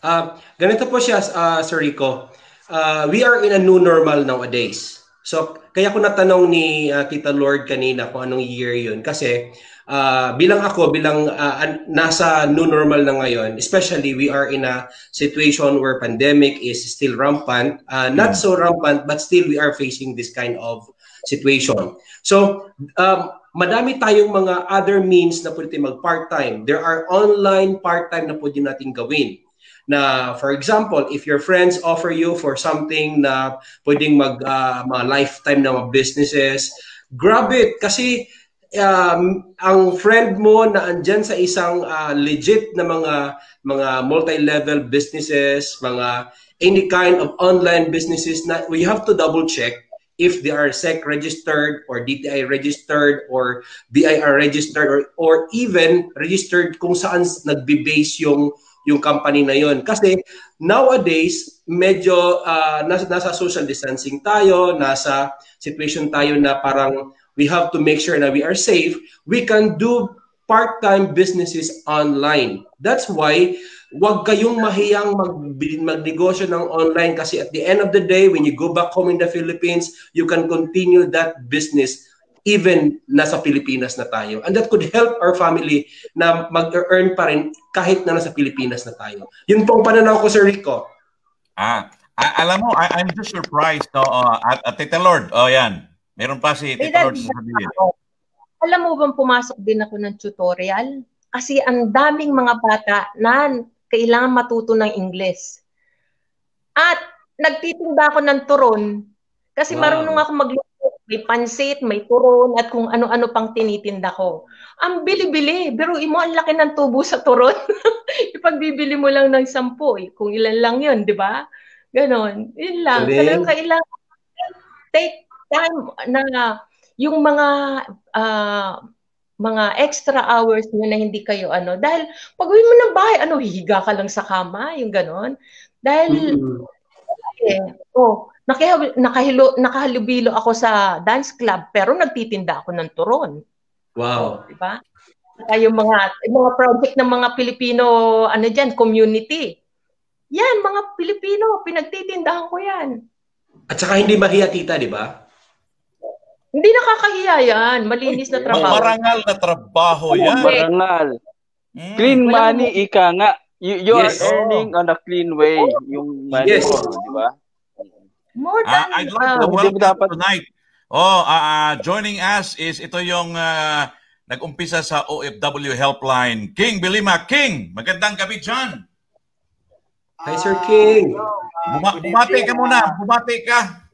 Uh, ganito po siya, uh, Sir Rico. Uh, we are in a new normal nowadays. So, kaya ko natanong ni uh, Tita Lord kanina kung anong year yun. Kasi uh, bilang ako, bilang uh, nasa new normal na ngayon, especially we are in a situation where pandemic is still rampant. Uh, not so rampant, but still we are facing this kind of situation. So, um, madami tayong mga other means na pwede mag-part-time. There are online part-time na pwede natin gawin na for example, if your friends offer you for something na pwedeng mag uh, mga lifetime na mga businesses, grab it kasi um, ang friend mo na andyan sa isang uh, legit na mga mga multi-level businesses, mga any kind of online businesses na we have to double check if they are SEC registered or DTI registered or BIR registered or, or even registered kung saan nagbe-base yung yung company na yon. Kasi nowadays, medyo uh, nasa, nasa social distancing tayo, nasa situation tayo na parang we have to make sure na we are safe. We can do part-time businesses online. That's why wag kayong mahiyang mag magnegosyo ng online kasi at the end of the day when you go back home in the Philippines you can continue that business even nasa Pilipinas na tayo. And that could help our family na mag-earn pa rin kahit na nasa Pilipinas na tayo. Yun pong pananaw ko, Sir Rico. Ah, alam mo, I, I'm just surprised. No? Uh, at, at Tita Lord, oh yan. Meron pa si Tita Lord sasabihin. Alam mo bang pumasok din ako ng tutorial? Kasi ang daming mga bata na kailangan matuto ng Ingles. At nagtitinda ako ng turon kasi wow. marunong ako magluto may pansit, may turon, at kung ano-ano pang tinitinda ko. Ang bili-bili. Pero mo, ang laki ng tubo sa turon. Ipagbibili mo lang ng sampu. Eh. Kung ilan lang yun, di ba? Ganon. Yun lang. Talagang kailangan take time na yung mga uh, mga extra hours nyo na hindi kayo ano. Dahil pag uwi mo ng bahay, ano, hihiga ka lang sa kama, yung ganon. Dahil, mm-hmm. eh, oh, Nakahilo, nakahilo, nakahalubilo ako sa dance club pero nagtitinda ako ng turon. Wow. So, di ba? yung mga yung mga project ng mga Pilipino ano diyan, community. Yan, mga Pilipino, pinagtitindahan ko yan. At saka hindi mahiya tita, di ba? Hindi nakakahiya yan. Malinis na trabaho. Marangal na trabaho yan. Marangal. Mm. Clean money, ika nga. You, you yes. are earning on a clean way yung money yes. mo, di ba? More than, uh, I'd like to welcome dapat... tonight. Oh, uh, uh, joining us is ito yung uh, nag-umpisa sa OFW Helpline. King Bilima. King, magandang gabi dyan. Hi, Sir King. Uh, Buma- bumati ka muna. Bumati ka.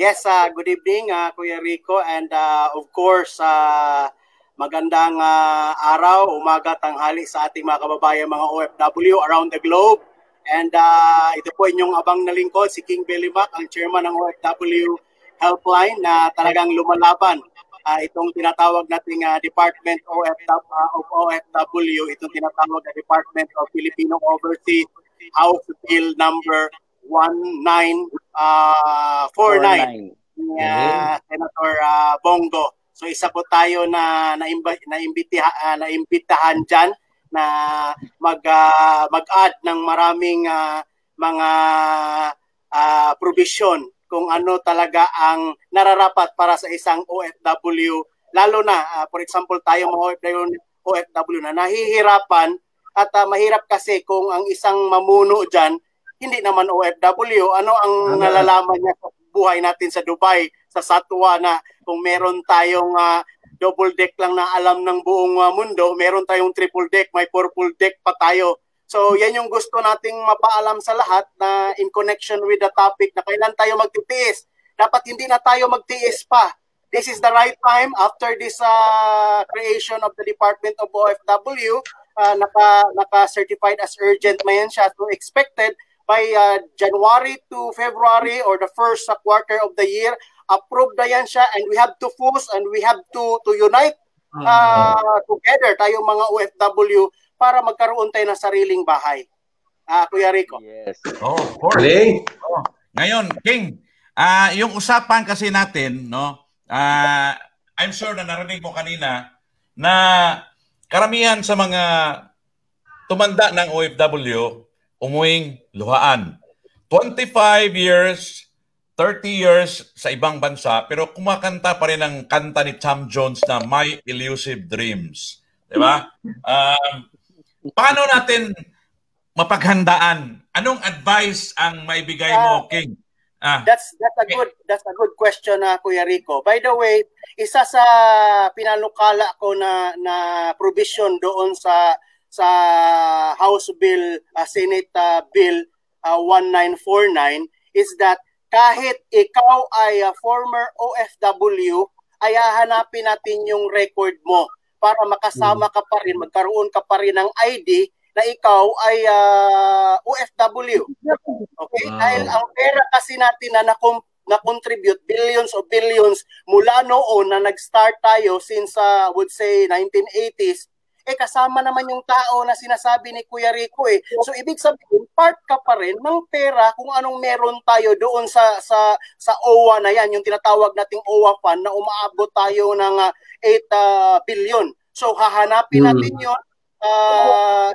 Yes, uh, good evening, uh, Kuya Rico. And uh, of course, uh, magandang uh, araw, umaga, tanghali sa ating mga kababayan, mga OFW around the globe. And uh, ito po inyong abang na lingkod, si King Billy Mac, ang chairman ng OFW Helpline na talagang lumalaban uh, itong tinatawag nating uh, Department OFW, uh, of OFW, itong tinatawag na Department of Filipino Overseas House Bill number 1949 uh, uh, Senator uh, Bongo. So isa po tayo na na, na, imbita, uh, na imbitahan diyan na mag uh, mag-add ng maraming uh, mga uh, provision kung ano talaga ang nararapat para sa isang OFW lalo na uh, for example tayo mga OFW, OFW na nahihirapan at uh, mahirap kasi kung ang isang mamuno diyan hindi naman OFW ano ang nalalaman niya sa buhay natin sa Dubai sa Satwa na kung meron tayong uh, double deck lang na alam ng buong uh, mundo, meron tayong triple deck, may purple deck pa tayo. So yan yung gusto nating mapaalam sa lahat na in connection with the topic na kailan tayo magtitiis. Dapat hindi na tayo magtiis pa. This is the right time after this uh, creation of the Department of OFW, uh, naka, naka-certified as urgent na yan siya. So expected by uh, January to February or the first uh, quarter of the year, approved na yan siya and we have to focus and we have to to unite uh, together tayong mga OFW para magkaroon tayo ng sariling bahay. Uh, Kuya Rico. Yes. Oh, of course. Oh. Ngayon, King, uh, yung usapan kasi natin, no, uh, I'm sure na narinig mo kanina na karamihan sa mga tumanda ng OFW umuwing luhaan. 25 years 30 years sa ibang bansa, pero kumakanta pa rin ang kanta ni Tom Jones na My Elusive Dreams. Di ba? Um, paano natin mapaghandaan? Anong advice ang maibigay mo, uh, King? Ah. That's that's a good that's a good question na uh, Kuya Rico. By the way, isa sa pinalukala ko na na provision doon sa sa House Bill uh, Senate uh, Bill uh, 1949 is that kahit ikaw ay uh, former OFW, ay hahanapin natin yung record mo para makasama ka pa rin, magkaroon ka pa rin ng ID na ikaw ay uh, OFW. Okay? Wow. Dahil ang pera kasi natin na na- na-contribute billions of billions mula noon na nag-start tayo since uh, would say 1980s eh kasama naman yung tao na sinasabi ni Kuya Rico eh. So ibig sabihin, part ka pa rin ng pera kung anong meron tayo doon sa sa sa OWA na yan, yung tinatawag nating OWA fund na umaabot tayo ng uh, 8 uh, billion. So hahanapin hmm. natin 'yon uh,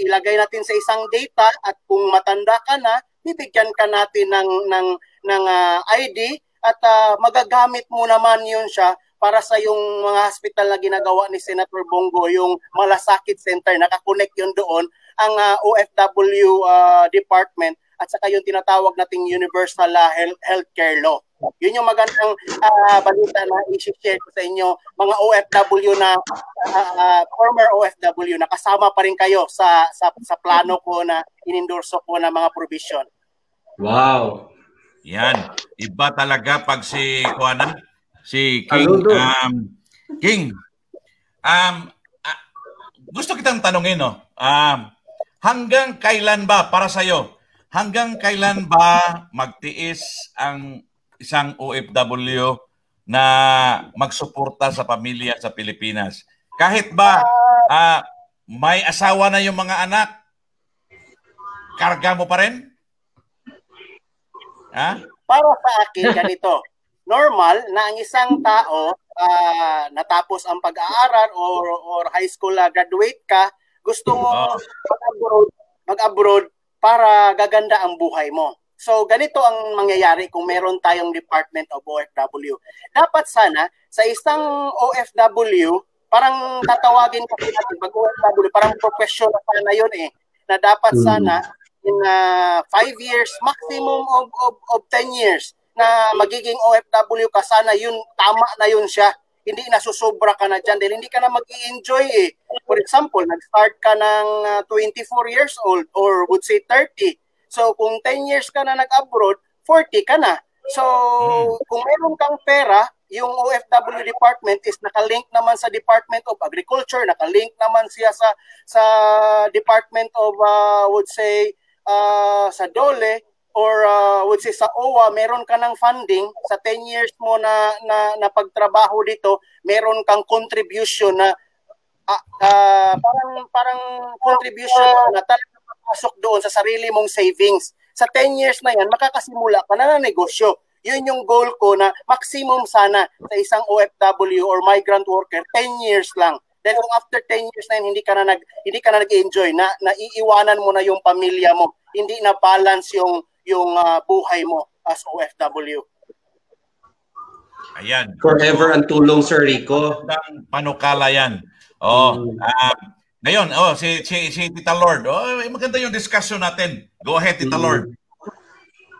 ilagay natin sa isang data at kung matanda ka na, bibigyan ka natin ng ng ng uh, ah, ID at uh, magagamit mo naman 'yun siya para sa yung mga hospital na ginagawa ni Senator Bongo, yung Malasakit Center, nakakonect yun doon, ang uh, OFW uh, department at saka yung tinatawag nating Universal uh, Health, Healthcare Law. Yun yung magandang uh, balita na i-share ko sa inyo, mga OFW na uh, uh, former OFW na kasama pa rin kayo sa sa sa plano ko na inendorso ko na mga provision. Wow. Yan. Iba talaga pag si Juana, si King um, King um uh, gusto kitang tanungin no. Um hanggang kailan ba para sa iyo hanggang kailan ba magtiis ang isang OFW na magsuporta sa pamilya sa Pilipinas? Kahit ba uh, may asawa na yung mga anak, karga mo pa rin? Ha? Para sa akin, ganito. Normal na ang isang tao uh, natapos ang pag-aaral or, or high school uh, graduate ka, gusto mo oh. mag-abroad, mag-abroad para gaganda ang buhay mo. So ganito ang mangyayari kung meron tayong Department of OFW. Dapat sana sa isang OFW, parang tatawagin kasi natin pag OFW, parang professional sana yun eh, na dapat hmm. sana in uh, five years, maximum of, of, of 10 years na magiging OFW ka, sana yun, tama na yun siya hindi nasusobra ka na dyan dahil hindi ka na mag enjoy eh. For example, nag-start ka ng uh, 24 years old or would say 30. So kung 10 years ka na nag-abroad, 40 ka na. So hmm. kung meron kang pera, yung OFW department is nakalink naman sa Department of Agriculture, nakalink naman siya sa sa Department of uh, would say uh, sa DOLE or uh, would say sa OWA, meron ka ng funding sa 10 years mo na, na, na pagtrabaho dito, meron kang contribution na uh, uh, parang parang contribution na talagang papasok doon sa sarili mong savings. Sa 10 years na yan, makakasimula ka na ng negosyo. Yun yung goal ko na maximum sana sa isang OFW or migrant worker, 10 years lang. Then kung after 10 years na yun, hindi ka na nag hindi ka na nag-enjoy na naiiwanan mo na yung pamilya mo. Hindi na balance yung yung uh, buhay mo as OFW. Ayan. Forever ang tulong, Sir Rico. Panukala yan. Oh, mm. uh, ngayon, oh, si, si, si Tita Lord. Oh, maganda yung discussion natin. Go ahead, Tita mm. Lord.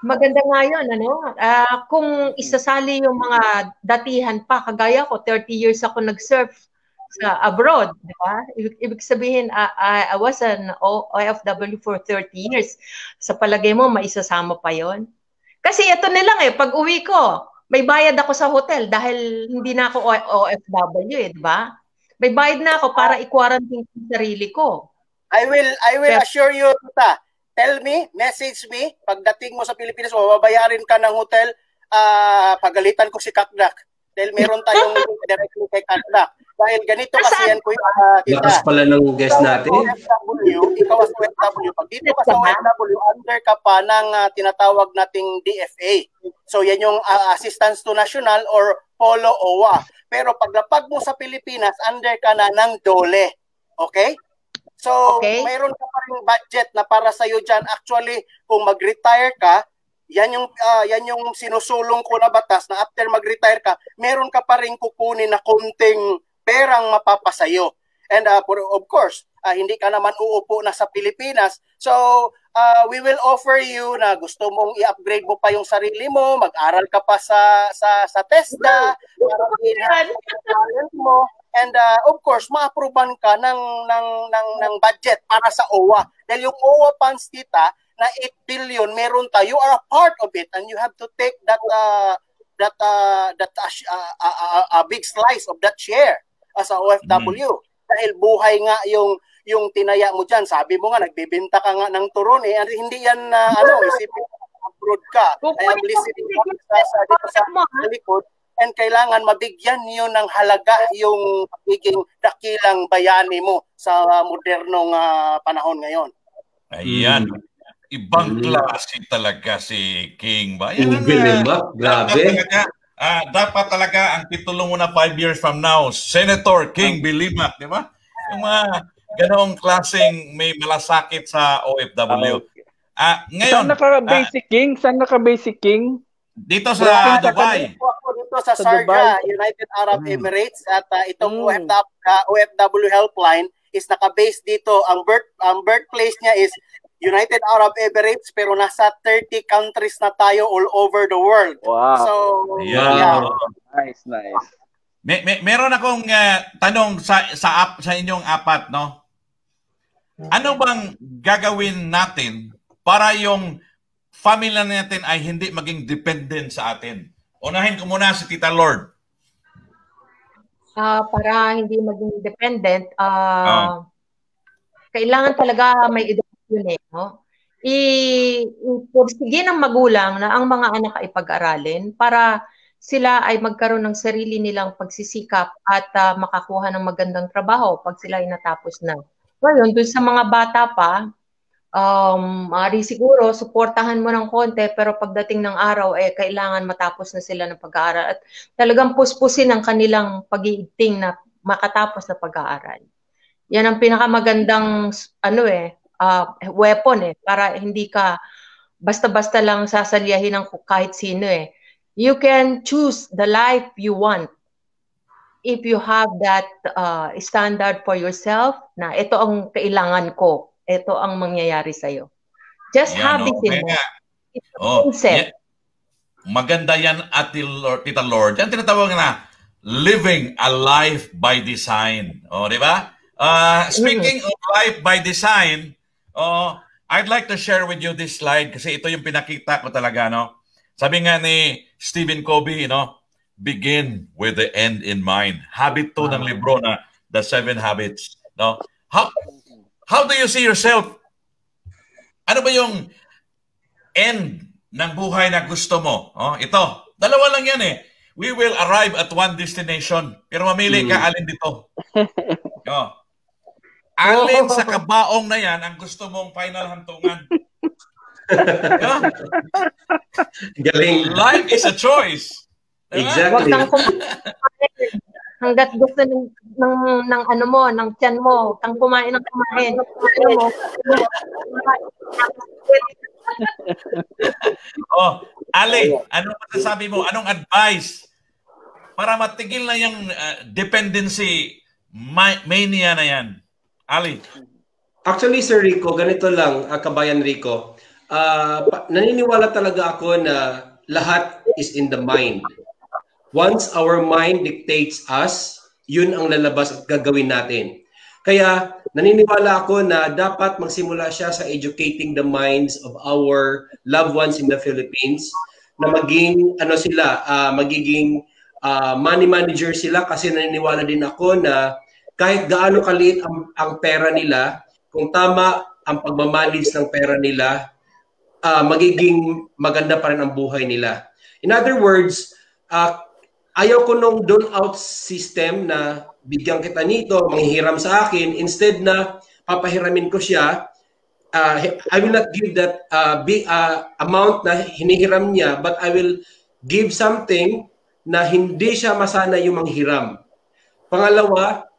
Maganda nga yun, ano? Uh, kung isasali yung mga datihan pa, kagaya ko, 30 years ako nag-surf sa abroad, di ba? Ibig, sabihin, uh, I, I was an OFW for 30 years. Sa palagay mo, maisasama pa yon? Kasi ito na lang eh, pag uwi ko, may bayad ako sa hotel dahil hindi na ako OFW eh, di ba? May bayad na ako para i-quarantine yung sarili ko. I will I will Pero, assure you, Tita. Tell me, message me, pagdating mo sa Pilipinas, mababayarin ka ng hotel, uh, pagalitan ko si Kakdak. Dahil meron tayong directly kay Kakdak. Dahil ganito kasi yan, Kuya uh, kita. Lakas pala ng guest natin. OFW, ikaw as OFW, pag dito ka sa OFW, under ka pa ng uh, tinatawag nating DFA. So yan yung uh, Assistance to National or Polo OWA. Pero paglapag mo sa Pilipinas, under ka na ng DOLE. Okay? So, okay. mayroon ka pa rin budget na para sa iyo diyan. Actually, kung mag-retire ka, yan yung uh, yan yung sinusulong ko na batas na after mag-retire ka, meron ka pa rin kukunin na konting perang mapapasayo. And uh, for, of course, uh, hindi ka naman uupo na sa Pilipinas. So, uh, we will offer you na gusto mong i-upgrade mo pa yung sarili mo, mag-aral ka pa sa sa sa TESDA, para mo. And uh, of course, ma-approvean ka ng, ng, ng, ng budget para sa OWA. Dahil yung OWA funds kita, na 8 billion meron tayo you are a part of it and you have to take that uh, that uh, that uh, uh, uh, uh, big slice of that share as a OFW mm. dahil buhay nga yung yung tinaya mo diyan sabi mo nga nagbebenta ka nga ng turon eh hindi yan uh, ano isipin abroad ka I am listening sa, sa, dito sa, sa likod and kailangan mabigyan niyo ng halaga yung pagiging dakilang bayani mo sa modernong uh, panahon ngayon. Ayan. Mm. Ibang mm. klase talaga si King ba? Yan, King ba? Grabe. Dapat talaga, uh, dapat talaga ang titulo mo na five years from now, Senator King Bilimak, di ba? Yung mga ganoong klaseng may malasakit sa OFW. Ah, uh, ngayon, Saan naka-basic uh, King? Saan naka-basic King? Dito sa Dito Dubai. dito sa, sa Sarga, United Arab hmm. Emirates at uh, itong hmm. OFW, uh, OFW helpline is naka-base dito. Ang birth ang birthplace niya is United Arab Emirates pero nasa 30 countries na tayo all over the world. Wow. So, yeah. yeah. Nice, nice. May, may, meron akong uh, tanong sa sa ap, sa inyong apat, no? Ano bang gagawin natin para yung family natin ay hindi maging dependent sa atin? Unahin ko muna si Tita Lord. Uh, para hindi maging dependent, uh, oh. kailangan talaga may yun eh, no? I-pursige ng magulang na ang mga anak ay pag-aralin para sila ay magkaroon ng sarili nilang pagsisikap at uh, makakuha ng magandang trabaho pag sila ay natapos na. Ngayon, dun sa mga bata pa, um, ari siguro, suportahan mo ng konti, pero pagdating ng araw, eh, kailangan matapos na sila ng pag-aaral. At talagang puspusin ang kanilang pag-iigting na makatapos na pag-aaral. Yan ang pinakamagandang, ano eh, uh, weapon eh para hindi ka basta-basta lang sasalyahin ng kahit sino eh. You can choose the life you want if you have that uh, standard for yourself na ito ang kailangan ko, ito ang mangyayari sa iyo. Just yan, have no? it in Kaya, oh, maganda yan at Lord, Tita Lord. Yan tinatawag na living a life by design. O, oh, di ba? Uh, speaking mm-hmm. of life by design, Oh, I'd like to share with you this slide kasi ito yung pinakita ko talaga, no? Sabi nga ni Stephen Covey, know, begin with the end in mind. Habit to ng libro na The Seven Habits, no? How how do you see yourself? Ano ba yung end ng buhay na gusto mo? Oh, ito, dalawa lang yan eh. We will arrive at one destination, pero mamili ka mm. alin dito. Oh. Alin sa kabaong na yan ang gusto mong final hantungan? yeah? Galing. Life is a choice. Diba? Exactly. hanggat gusto ng, ng, ng ano mo, ng tiyan mo, kang kumain ng kumain. Ano mo? oh, Ali, anong masasabi mo? Anong advice para matigil na yung uh, dependency mania na yan? Ali. Actually, Sir Rico, ganito lang, uh, kabayan Rico. Uh, naniniwala talaga ako na lahat is in the mind. Once our mind dictates us, yun ang lalabas at gagawin natin. Kaya naniniwala ako na dapat magsimula siya sa educating the minds of our loved ones in the Philippines na maging ano sila, uh, magiging uh, money manager sila kasi naniniwala din ako na kahit gaano kaliit ang, ang pera nila, kung tama ang pagmamanage ng pera nila, uh, magiging maganda pa rin ang buhay nila. In other words, uh, ayaw ko nung dole out system na bigyan kita nito, manghihiram sa akin, instead na papahiramin ko siya, uh, I will not give that uh, big, uh, amount na hinihiram niya, but I will give something na hindi siya masana yung manghiram. Pangalawa,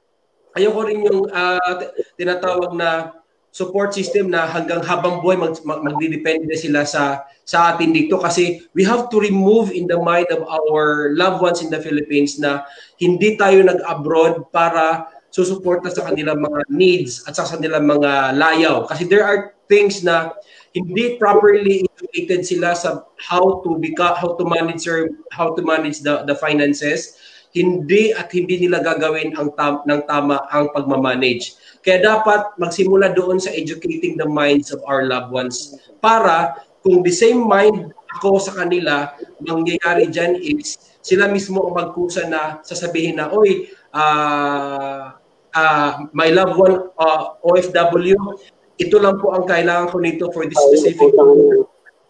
ayoko rin yung uh, tinatawag na support system na hanggang habang buhay mag, mag, magdidepende sila sa sa atin dito. Kasi we have to remove in the mind of our loved ones in the Philippines na hindi tayo nag-abroad para susuporta sa kanilang mga needs at sa kanilang mga layaw. Kasi there are things na hindi properly educated sila sa how to become how to manage their, how to manage the the finances hindi at hindi nila gagawin ang tam, ng tama ang pagmamanage. Kaya dapat magsimula doon sa educating the minds of our loved ones. Para kung the same mind ako sa kanila, mangyayari dyan is sila mismo ang magkusa na sasabihin na, oy, uh, uh, my loved one, uh, OFW, ito lang po ang kailangan ko nito for this specific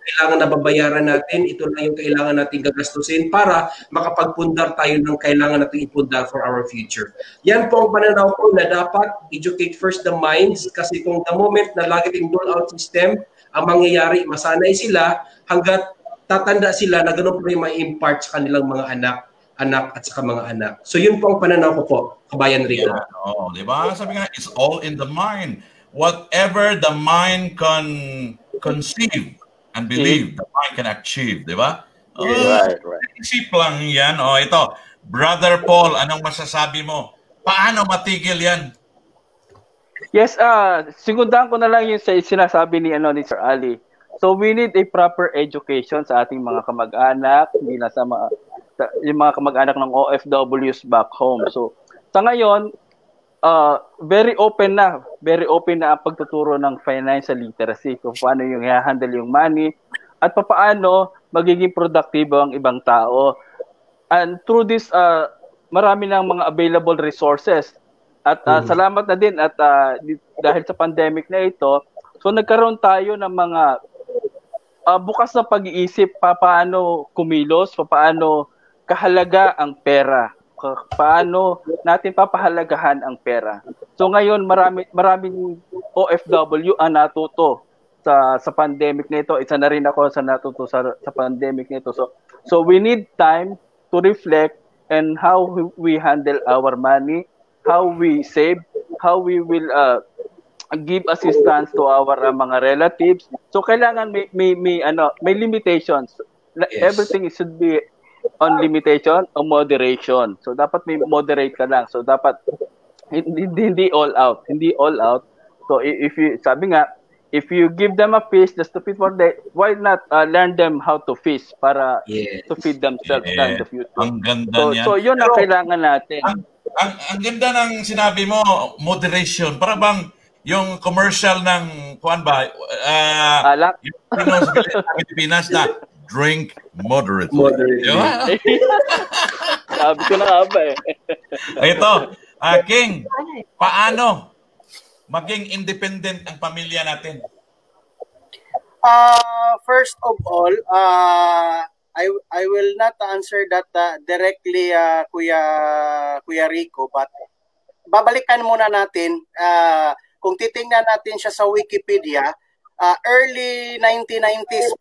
kailangan na babayaran natin, ito lang yung kailangan natin gagastusin para makapagpundar tayo ng kailangan natin ipundar for our future. Yan po ang pananaw ko na dapat educate first the minds kasi kung the moment na lagi ting dole-out system, ang mangyayari, masanay sila hanggat tatanda sila na ganun po rin may impart sa kanilang mga anak anak at saka mga anak. So yun po ang pananaw ko po, kabayan Rico. Yeah, oh, di ba? Sabi nga, it's all in the mind. Whatever the mind can conceive, and believe that I can achieve, di ba? Uh, right, right. Isip lang yan. O, oh, ito. Brother Paul, anong masasabi mo? Paano matigil yan? Yes, uh, sigundaan ko na lang yung sa sinasabi ni, ano, ni Sir Ali. So we need a proper education sa ating mga kamag-anak, hindi na sa mga, yung mga kamag-anak ng OFWs back home. So sa ngayon, uh, very open na, very open na ang pagtuturo ng financial literacy kung paano yung i-handle yung money at paano magiging produktibo ang ibang tao. And through this, uh, marami ng mga available resources. At uh, mm-hmm. salamat na din at uh, dahil sa pandemic na ito, so nagkaroon tayo ng mga uh, bukas na pag-iisip pa paano kumilos, paano kahalaga ang pera paano natin papahalagahan ang pera. So ngayon marami maraming OFW ang natuto sa sa pandemic nito. Isa na rin ako sa natuto sa sa pandemic nito. So so we need time to reflect and how we handle our money, how we save, how we will uh, give assistance to our uh, mga relatives. So kailangan may may, may ano, may limitations. Yes. Everything should be on limitation o moderation. So dapat may moderate ka lang. So dapat hindi, hindi all out, hindi all out. So if you sabi nga if you give them a fish just to feed for day, why not uh, learn them how to fish para yes. to feed themselves yes. in the future. Ang ganda so, niyan. So yun ang kailangan natin. Ang, ang, ang ganda ng sinabi mo, moderation. Para bang yung commercial ng kuan ba uh, Alak. yung Pilipinas na drink moderately. Moderately. Diba? Sabi ko na ba eh. Ito, uh, paano maging independent ang pamilya natin? Uh, first of all, uh, I I will not answer that uh, directly uh, Kuya Kuya Rico but babalikan muna natin uh, kung titingnan natin siya sa Wikipedia uh, early 1990s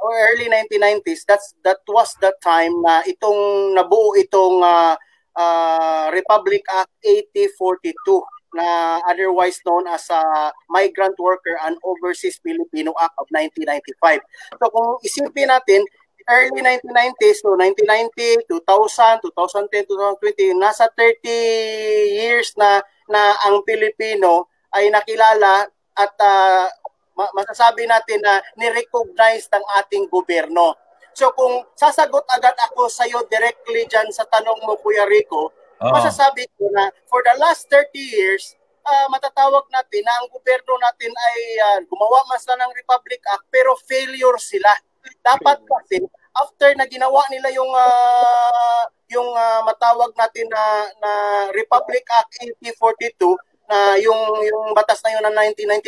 or early 1990s that's that was the time na itong nabuo itong uh, uh, Republic Act 8042 na otherwise known as uh, Migrant Worker and Overseas Filipino Act of 1995. So kung isipin natin, early 1990s, so 1990, 2000, 2010, 2020, nasa 30 years na na ang Pilipino ay nakilala at uh, masasabi natin na ni-recognize ng ating gobyerno. So kung sasagot agad ako sa iyo directly dyan sa tanong mo Kuya Rico, uh-huh. masasabi ko na for the last 30 years, uh, matatawag natin na ang gobyerno natin ay uh, gumawa man sila ng Republic Act pero failure sila. Dapat kasi after na ginawa nila yung uh, yung uh, matawag natin na na Republic Act 8042 na yung yung batas na yun ng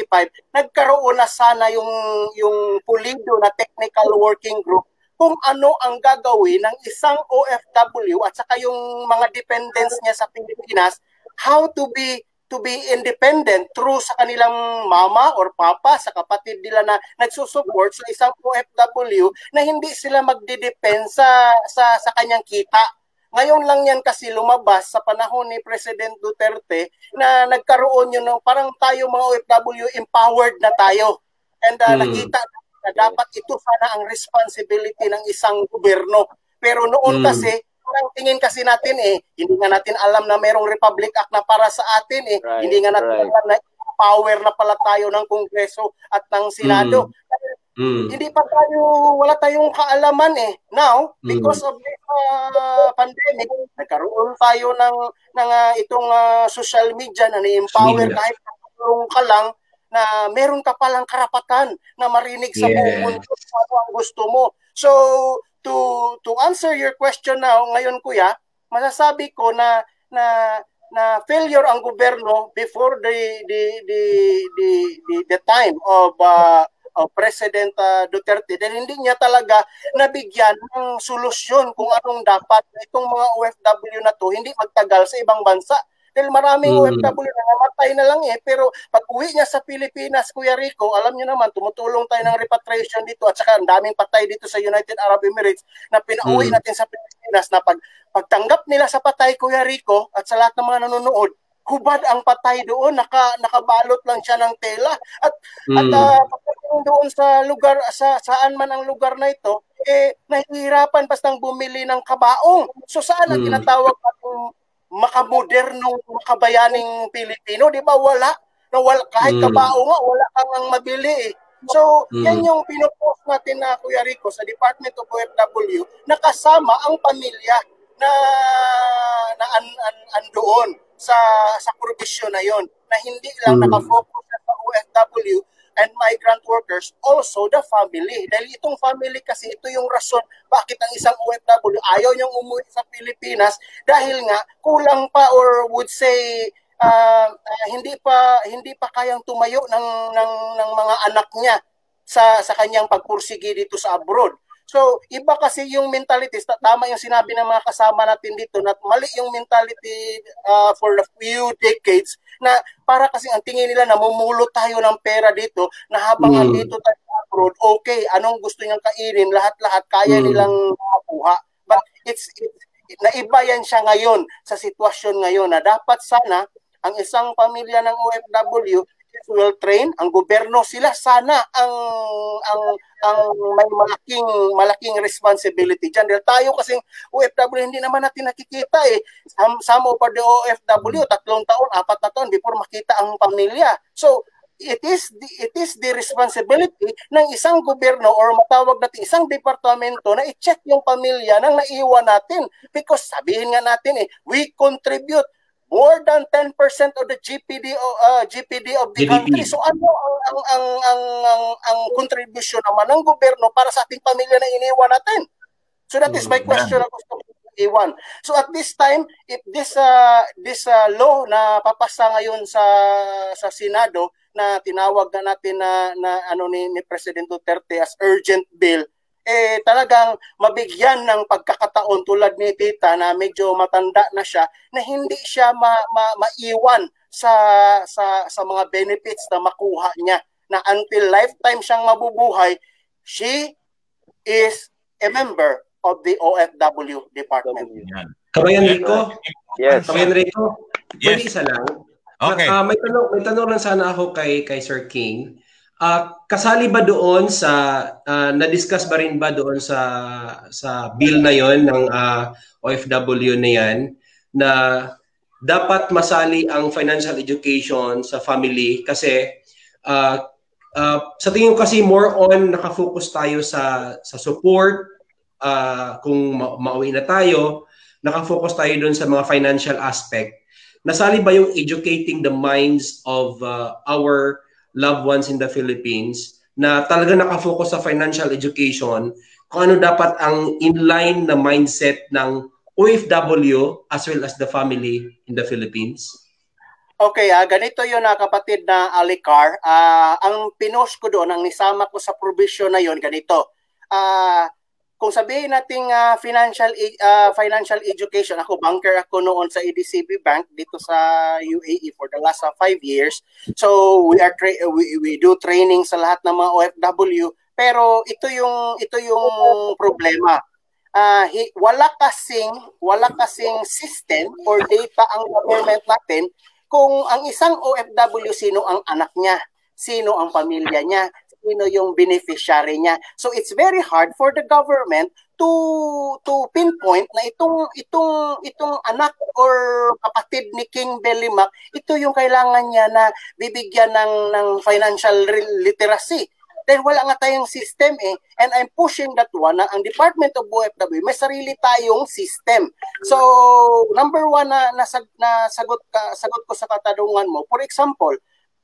1995 nagkaroon na sana yung yung pulido na technical working group kung ano ang gagawin ng isang OFW at saka yung mga dependents niya sa Pilipinas how to be to be independent through sa kanilang mama or papa sa kapatid nila na nagsusupport sa isang OFW na hindi sila magdedepend sa sa, sa kanyang kita Ngayon lang yan kasi lumabas sa panahon ni President Duterte na nagkaroon yun ng parang tayo mga OFW empowered na tayo. And uh, mm. nakita na dapat ito sana ang responsibility ng isang gobyerno. Pero noon mm. kasi, parang tingin kasi natin eh, hindi nga natin alam na merong Republic Act na para sa atin eh. Right, hindi nga natin right. alam na power na pala tayo ng Kongreso at ng Senado. Mm. Mm. Hindi pa tayo, wala tayong kaalaman eh. Now, mm. because mm. of this uh, pandemic, nagkaroon tayo ng, ng uh, itong uh, social media na ni-empower kahit tulong ka lang na meron ka palang karapatan na marinig sa yeah. buong mundo ano ang gusto mo. So, to to answer your question now, ngayon kuya, masasabi ko na na na failure ang gobyerno before the the the the, the, the time of uh, uh, President uh, Duterte dahil hindi niya talaga nabigyan ng solusyon kung anong dapat itong mga OFW na to hindi magtagal sa ibang bansa. Dahil maraming hmm. OFW na namatay na lang eh. Pero pag uwi niya sa Pilipinas, Kuya Rico, alam niyo naman, tumutulong tayo ng repatriation dito at saka ang daming patay dito sa United Arab Emirates na pinauwi hmm. natin sa Pilipinas na pag pagtanggap nila sa patay, Kuya Rico, at sa lahat ng mga nanonood, hubad ang patay doon, naka nakabalot lang siya ng tela at mm. at uh, doon sa lugar sa saan man ang lugar na ito eh nahihirapan bastang bumili ng kabaong. So saan ang mm. tinatawag makamodernong makabayaning Pilipino, di ba? Wala. Na wala kahit mm. kabaong nga wala kang ang mabili eh. So, mm. yan yung pinopost natin na Kuya Rico sa Department of OFW na kasama ang pamilya na na an, an, andoon sa sa provision na yon na hindi lang mm. nakafocus sa OFW and migrant workers, also the family. Dahil itong family kasi, ito yung rason bakit ang isang OFW ayaw niyang umuwi sa Pilipinas dahil nga kulang pa or would say uh, uh, hindi pa hindi pa kayang tumayo ng ng ng mga anak niya sa sa kanyang pagpursige dito sa abroad. So, iba kasi yung mentality, tama yung sinabi ng mga kasama natin dito, na mali yung mentality uh, for the few decades, na para kasi ang tingin nila, namumulot tayo ng pera dito, na habang mm. andito tayo abroad, okay, anong gusto niyang kainin, lahat-lahat kaya mm. nilang makuha. But it's, it's naiba yan siya ngayon sa sitwasyon ngayon na dapat sana ang isang pamilya ng OFW well train ang gobyerno sila sana ang ang ang may malaking malaking responsibility diyan dahil tayo kasi OFW hindi naman natin nakikita eh. Some, some of the OFW tatlong taon apat na taon before makita ang pamilya. So it is the, it is the responsibility ng isang gobyerno or matawag natin isang departamento na i-check yung pamilya ng naiwan natin. Because sabihin nga natin eh we contribute more than 10% of the GPD uh, GPD of the GDP. country. So ano ang ang ang ang ang, ang contribution naman ng gobyerno para sa ating pamilya na iniwan natin? So that is my mm, question na gusto iwan. So at this time, if this uh, this uh, law na papasa ngayon sa sa Senado na tinawag na natin na, na ano ni, ni President Duterte as urgent bill, eh talagang mabigyan ng pagkakataon tulad ni Tita na medyo matanda na siya na hindi siya ma, ma, maiwan sa sa sa mga benefits na makuha niya na until lifetime siyang mabubuhay she is a member of the OFW department. Kabayan Rico? Yes. Kabayan Rico? Yes. isa lang. Okay. Uh, may tanong may tanong lang sana ako kay kay Sir King. Uh, kasali ba doon sa uh, na-discuss ba rin ba doon sa sa bill na 'yon ng uh, OFW na 'yan na dapat masali ang financial education sa family kasi uh, uh, sa tingin ko kasi more on nakafocus tayo sa sa support uh, kung ma- mauwi na tayo nakafocus tayo doon sa mga financial aspect. Nasali ba yung educating the minds of uh, our loved ones in the Philippines na talaga nakafocus sa financial education, kung ano dapat ang inline na mindset ng OFW as well as the family in the Philippines? Okay, uh, ganito yun uh, kapatid na Alicar. Uh, ang pinost ko doon, ang nisama ko sa provision na yon ganito. Uh, kung sabihin nating uh, financial uh, financial education, ako banker ako noon sa EDCB Bank dito sa UAE for the last uh, five years. So we are tra- we, we do training sa lahat ng mga OFW pero ito yung ito yung problema. uh, hi, wala kasing wala kasing system or data ang government natin kung ang isang OFW sino ang anak niya, sino ang pamilya niya, sino yung beneficiary niya. So it's very hard for the government to to pinpoint na itong itong itong anak or kapatid ni King Belimac, ito yung kailangan niya na bibigyan ng ng financial literacy. Dahil wala nga tayong system eh. And I'm pushing that one na ang Department of OFW may sarili tayong system. So, number one na, na sagot, ka, sagot ko sa katanungan mo, for example,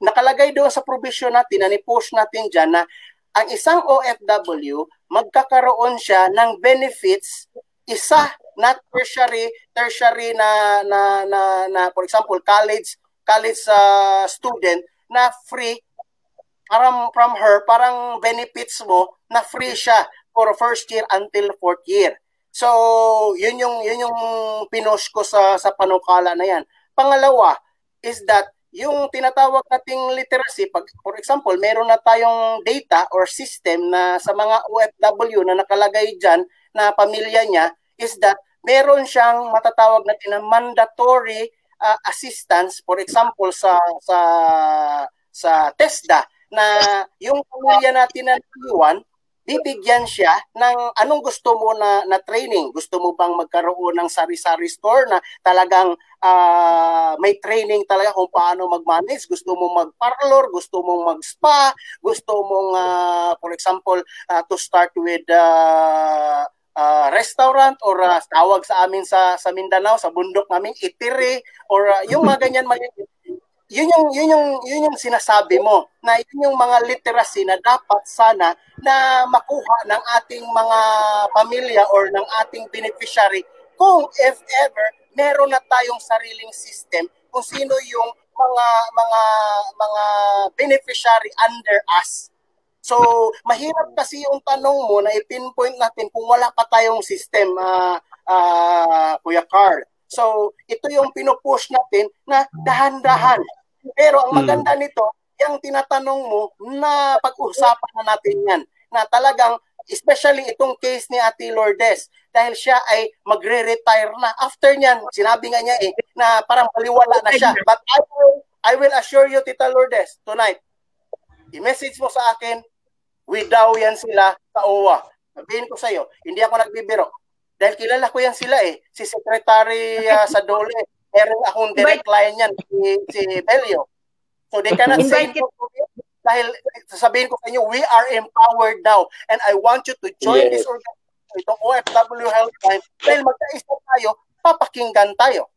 nakalagay doon sa provision natin na ni-push natin dyan na ang isang OFW, magkakaroon siya ng benefits isa not tertiary tertiary na na na, na for example college college uh, student na free from from her parang benefits mo na free siya for first year until fourth year. So, yun yung yun yung pinush ko sa sa panukala na yan. Pangalawa is that yung tinatawag nating literacy, pag, for example, meron na tayong data or system na sa mga OFW na nakalagay dyan na pamilya niya, is that meron siyang matatawag natin na mandatory uh, assistance, for example, sa sa sa TESDA, na yung pamilya natin na iwan, bibigyan siya ng anong gusto mo na, na training. Gusto mo bang magkaroon ng sari-sari store na talagang uh, may training talaga kung paano mag-manage? Gusto mo mag-parlor? Gusto mong mag-spa? Gusto mong, uh, for example, uh, to start with uh, uh, restaurant or uh, tawag sa amin sa sa Mindanao sa bundok namin itiri or uh, yung mga ganyan mga yun yung yun yung yun yung sinasabi mo na yun yung mga literacy na dapat sana na makuha ng ating mga pamilya or ng ating beneficiary kung if ever meron na tayong sariling system kung sino yung mga mga mga beneficiary under us. So, mahirap kasi yung tanong mo na i-pinpoint natin kung wala pa tayong system, uh, uh, Kuya Carl. So, ito yung pinupush natin na dahan-dahan pero ang hmm. maganda nito, yung tinatanong mo na pag-usapan na natin yan. Na talagang, especially itong case ni Ate Lourdes, dahil siya ay magre-retire na. After niyan, sinabi nga niya eh, na parang paliwala na siya. But I will, I will assure you, Tita Lourdes, tonight, i-message mo sa akin, we daw yan sila sa OWA. Sabihin ko sa iyo, hindi ako nagbibiro. Dahil kilala ko yan sila eh. Si Secretary uh, sa Dole, meron akong direct client yan, si, si Belio. So they cannot say me dahil sasabihin ko sa inyo, we are empowered now and I want you to join yes. this organization, itong OFW Helpline, dahil magkaisa tayo, papakinggan tayo.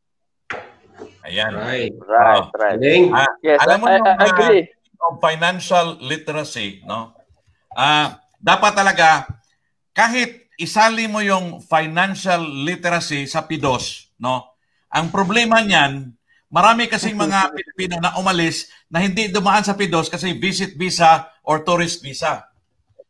Ayan. Right, right, oh. right. Uh, yes, alam mo I, agree. Uh, financial literacy, no? Uh, dapat talaga, kahit isali mo yung financial literacy sa PIDOS, no? Ang problema niyan, marami kasing mga Pilipino na umalis na hindi dumaan sa PIDOS kasi visit visa or tourist visa.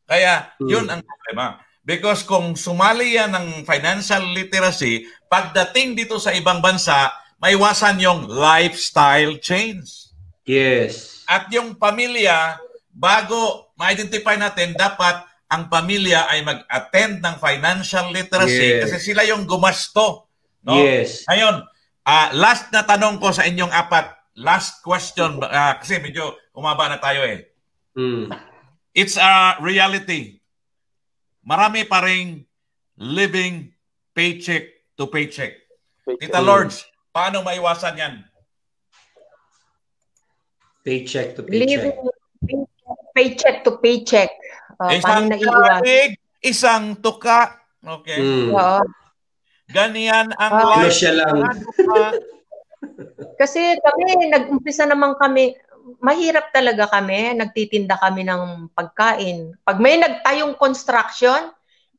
Kaya hmm. yun ang problema. Because kung sumali yan ng financial literacy, pagdating dito sa ibang bansa, maiwasan yung lifestyle change. Yes. At yung pamilya, bago ma-identify natin, dapat ang pamilya ay mag-attend ng financial literacy yes. kasi sila yung gumasto No? Yes. Ngayon, uh, last na tanong ko sa inyong apat. Last question. Uh, kasi medyo umaba na tayo eh. Mm. It's a reality. Marami pa ring living paycheck to paycheck. paycheck. Tita Lords, paano maiwasan yan? Paycheck to paycheck. Living paycheck to paycheck. Uh, isang paano isang tuka. Okay. Mm. Uh, Ganyan ang ah, life. siya lang. Kasi kami, nag-umpisa naman kami, mahirap talaga kami, nagtitinda kami ng pagkain. Pag may nagtayong construction,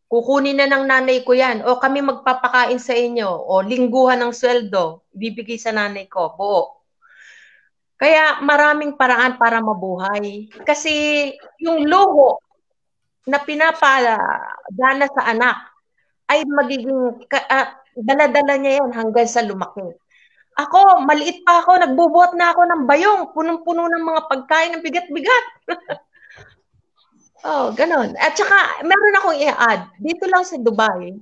kukunin na ng nanay ko yan. O kami magpapakain sa inyo. O lingguhan ng sweldo, bibigay sa nanay ko, buo. Kaya maraming paraan para mabuhay. Kasi yung luho na pinapala dana sa anak, ay magiging uh, dala-dala niya yan hanggang sa lumaki. Ako, maliit pa ako, nagbubuhat na ako ng bayong, punong-puno ng mga pagkain ng bigat-bigat. oh, ganon. At saka, meron akong i-add. Dito lang sa Dubai,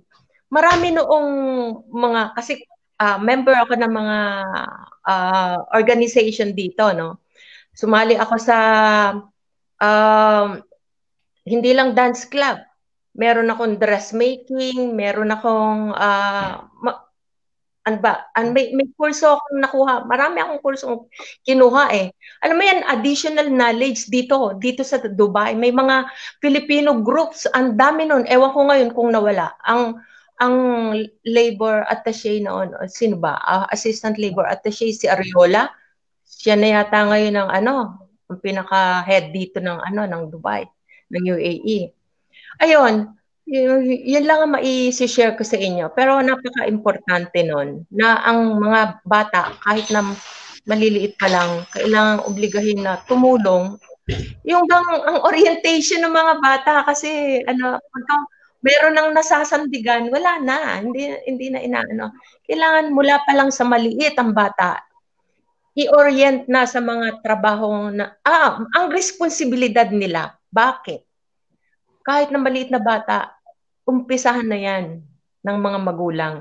marami noong mga, kasi uh, member ako ng mga uh, organization dito, no? Sumali ako sa um, hindi lang dance club. Meron akong dressmaking, meron akong uh, ma- ano ba? An may, may kurso akong nakuha. Marami akong kurso kinuha eh. Alam mo yan, additional knowledge dito, dito sa Dubai. May mga Filipino groups, ang dami nun. Ewan ko ngayon kung nawala. Ang ang labor attaché noon, sino ba? Uh, assistant labor attaché si Ariola. Siya na yata ngayon ng ano, ang pinaka-head dito ng ano ng Dubai, ng UAE. Ayun, yan lang ang mai-share ko sa inyo. Pero napaka-importante nun na ang mga bata, kahit na maliliit pa lang, kailangang obligahin na tumulong. Yung bang ang orientation ng mga bata kasi ano, pagka meron nang nasasandigan, wala na, hindi hindi na inaano. Kailangan mula pa lang sa maliit ang bata i-orient na sa mga trabaho na ah, ang responsibilidad nila. Bakit? Kahit na maliit na bata, umpisahan na yan ng mga magulang.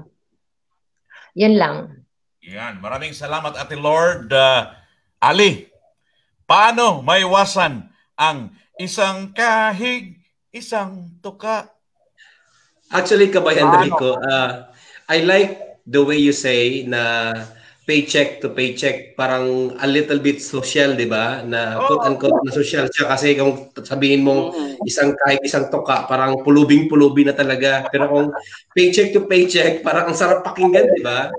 Yan lang. Yan. Maraming salamat, Ate Lord. Uh, Ali, paano maiwasan ang isang kahig, isang tuka? Actually, Kabayan Rico, uh, I like the way you say na paycheck to paycheck, parang a little bit social, di ba? Na oh. quote-unquote na social siya kasi kung sabihin mo isang kahit isang toka, parang pulubing-pulubi na talaga. Pero kung paycheck to paycheck, parang ang sarap pakinggan, di ba?